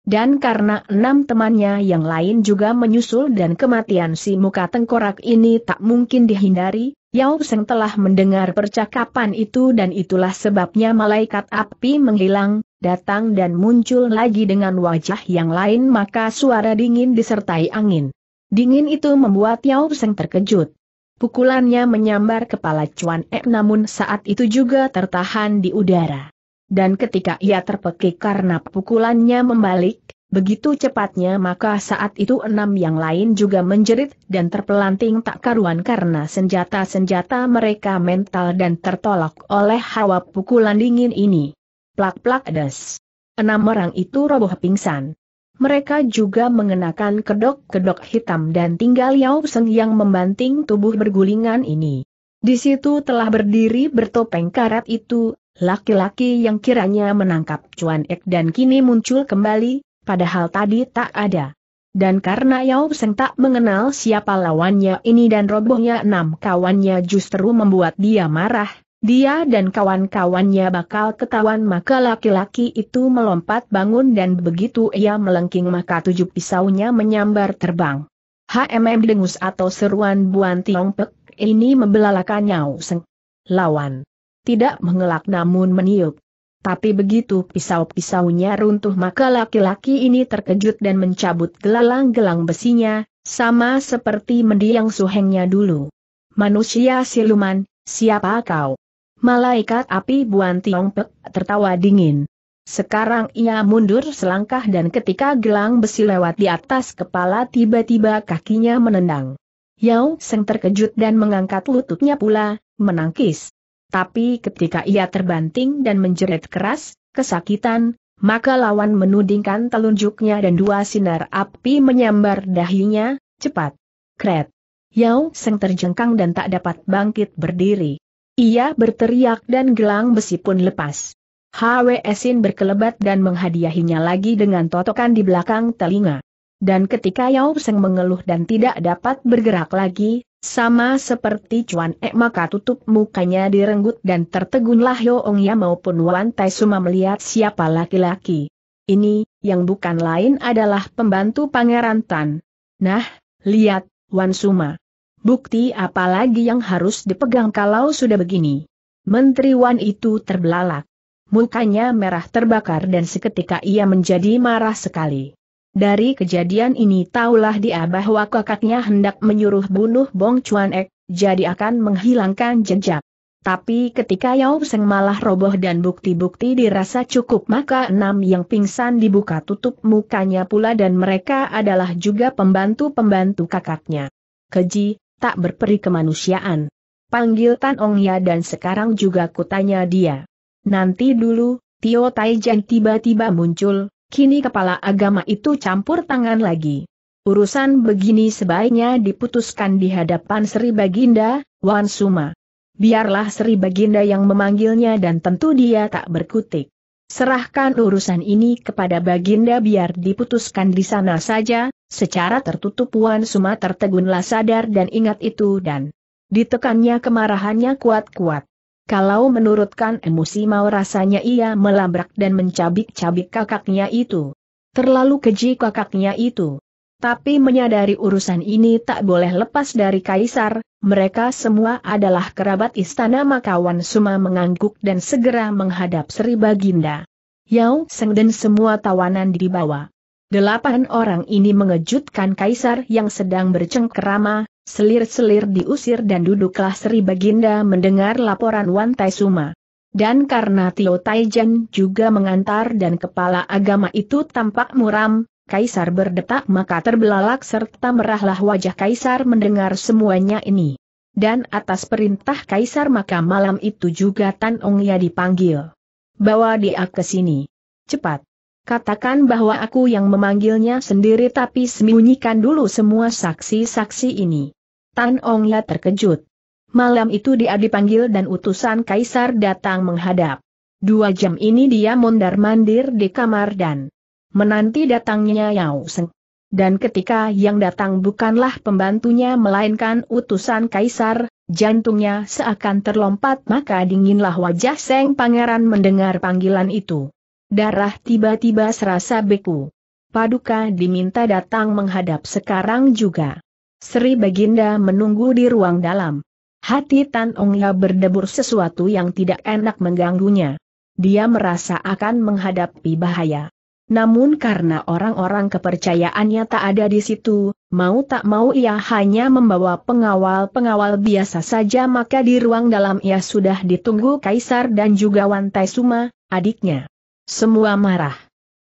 Dan karena enam temannya yang lain juga menyusul dan kematian si muka tengkorak ini tak mungkin dihindari, Yao Seng telah mendengar percakapan itu dan itulah sebabnya malaikat api menghilang, datang dan muncul lagi dengan wajah yang lain maka suara dingin disertai angin. Dingin itu membuat Yao Seng terkejut. Pukulannya menyambar kepala Chuan Ek namun saat itu juga tertahan di udara. Dan ketika ia terpekik karena pukulannya membalik, Begitu cepatnya maka saat itu enam yang lain juga menjerit dan terpelanting tak karuan karena senjata-senjata mereka mental dan tertolak oleh hawa pukulan dingin ini. Plak-plak des. Enam orang itu roboh pingsan. Mereka juga mengenakan kedok-kedok hitam dan tinggal Yao Seng yang membanting tubuh bergulingan ini. Di situ telah berdiri bertopeng karat itu, laki-laki yang kiranya menangkap Cuan Ek dan kini muncul kembali, padahal tadi tak ada. Dan karena Yao Seng tak mengenal siapa lawannya ini dan robohnya enam kawannya justru membuat dia marah, dia dan kawan-kawannya bakal ketahuan maka laki-laki itu melompat bangun dan begitu ia melengking maka tujuh pisaunya menyambar terbang. HMM dengus atau seruan Buan Tiong Pek ini membelalakan Yao Seng. Lawan. Tidak mengelak namun meniup. Tapi begitu pisau-pisaunya runtuh maka laki-laki ini terkejut dan mencabut gelalang-gelang besinya, sama seperti mendiang suhengnya dulu. Manusia siluman, siapa kau? Malaikat api Buan Tiongpek tertawa dingin. Sekarang ia mundur selangkah dan ketika gelang besi lewat di atas kepala tiba-tiba kakinya menendang. Yao Seng terkejut dan mengangkat lututnya pula, menangkis. Tapi ketika ia terbanting dan menjerit keras, kesakitan, maka lawan menudingkan telunjuknya dan dua sinar api menyambar dahinya, cepat. Kret. Yao Seng terjengkang dan tak dapat bangkit berdiri. Ia berteriak dan gelang besi pun lepas. Hwe Sin berkelebat dan menghadiahinya lagi dengan totokan di belakang telinga. Dan ketika Yao Seng mengeluh dan tidak dapat bergerak lagi, sama seperti Cuan Ek maka tutup mukanya direnggut dan tertegunlah Yoong Ya maupun Wan Tai Suma melihat siapa laki-laki. Ini, yang bukan lain adalah pembantu Pangeran Tan. Nah, lihat, Wan Suma. Bukti apa lagi yang harus dipegang kalau sudah begini? Menteri Wan itu terbelalak. Mukanya merah terbakar dan seketika ia menjadi marah sekali. Dari kejadian ini taulah dia bahwa kakaknya hendak menyuruh bunuh Bong Chuan Ek, jadi akan menghilangkan jejak. Tapi ketika Yao Seng malah roboh dan bukti-bukti dirasa cukup maka enam yang pingsan dibuka tutup mukanya pula dan mereka adalah juga pembantu-pembantu kakaknya. Keji, tak berperi kemanusiaan. Panggil Tan Ong Ya dan sekarang juga kutanya dia. Nanti dulu, Tio Taijan tiba-tiba muncul, kini kepala agama itu campur tangan lagi. Urusan begini sebaiknya diputuskan di hadapan Sri Baginda, Wan Suma. Biarlah Sri Baginda yang memanggilnya dan tentu dia tak berkutik. Serahkan urusan ini kepada Baginda biar diputuskan di sana saja, secara tertutup Wan Suma tertegunlah sadar dan ingat itu dan ditekannya kemarahannya kuat-kuat. Kalau menurutkan emosi mau rasanya ia melabrak dan mencabik-cabik kakaknya itu. Terlalu keji kakaknya itu. Tapi menyadari urusan ini tak boleh lepas dari kaisar, mereka semua adalah kerabat istana Makawan Suma mengangguk dan segera menghadap Sri Baginda. Yao Seng dan semua tawanan dibawa. Delapan orang ini mengejutkan kaisar yang sedang bercengkerama, Selir-selir diusir dan duduklah Sri Baginda mendengar laporan Wan Tai Suma. Dan karena Tio Taijan juga mengantar dan kepala agama itu tampak muram, Kaisar berdetak maka terbelalak serta merahlah wajah Kaisar mendengar semuanya ini. Dan atas perintah Kaisar maka malam itu juga Tan Ong Ya dipanggil. Bawa dia ke sini. Cepat. Katakan bahwa aku yang memanggilnya sendiri tapi sembunyikan dulu semua saksi-saksi ini. Tan Ong Ya terkejut. Malam itu dia dipanggil dan utusan kaisar datang menghadap. Dua jam ini dia mondar-mandir di kamar dan menanti datangnya Yao Seng. Dan ketika yang datang bukanlah pembantunya melainkan utusan kaisar, jantungnya seakan terlompat maka dinginlah wajah Seng Pangeran mendengar panggilan itu. Darah tiba-tiba serasa beku. Paduka diminta datang menghadap sekarang juga. Sri Baginda menunggu di ruang dalam. Hati Tan Ong Ya berdebur sesuatu yang tidak enak mengganggunya. Dia merasa akan menghadapi bahaya. Namun karena orang-orang kepercayaannya tak ada di situ, mau tak mau ia hanya membawa pengawal-pengawal biasa saja maka di ruang dalam ia sudah ditunggu Kaisar dan juga Wan Tai Suma, adiknya. Semua marah.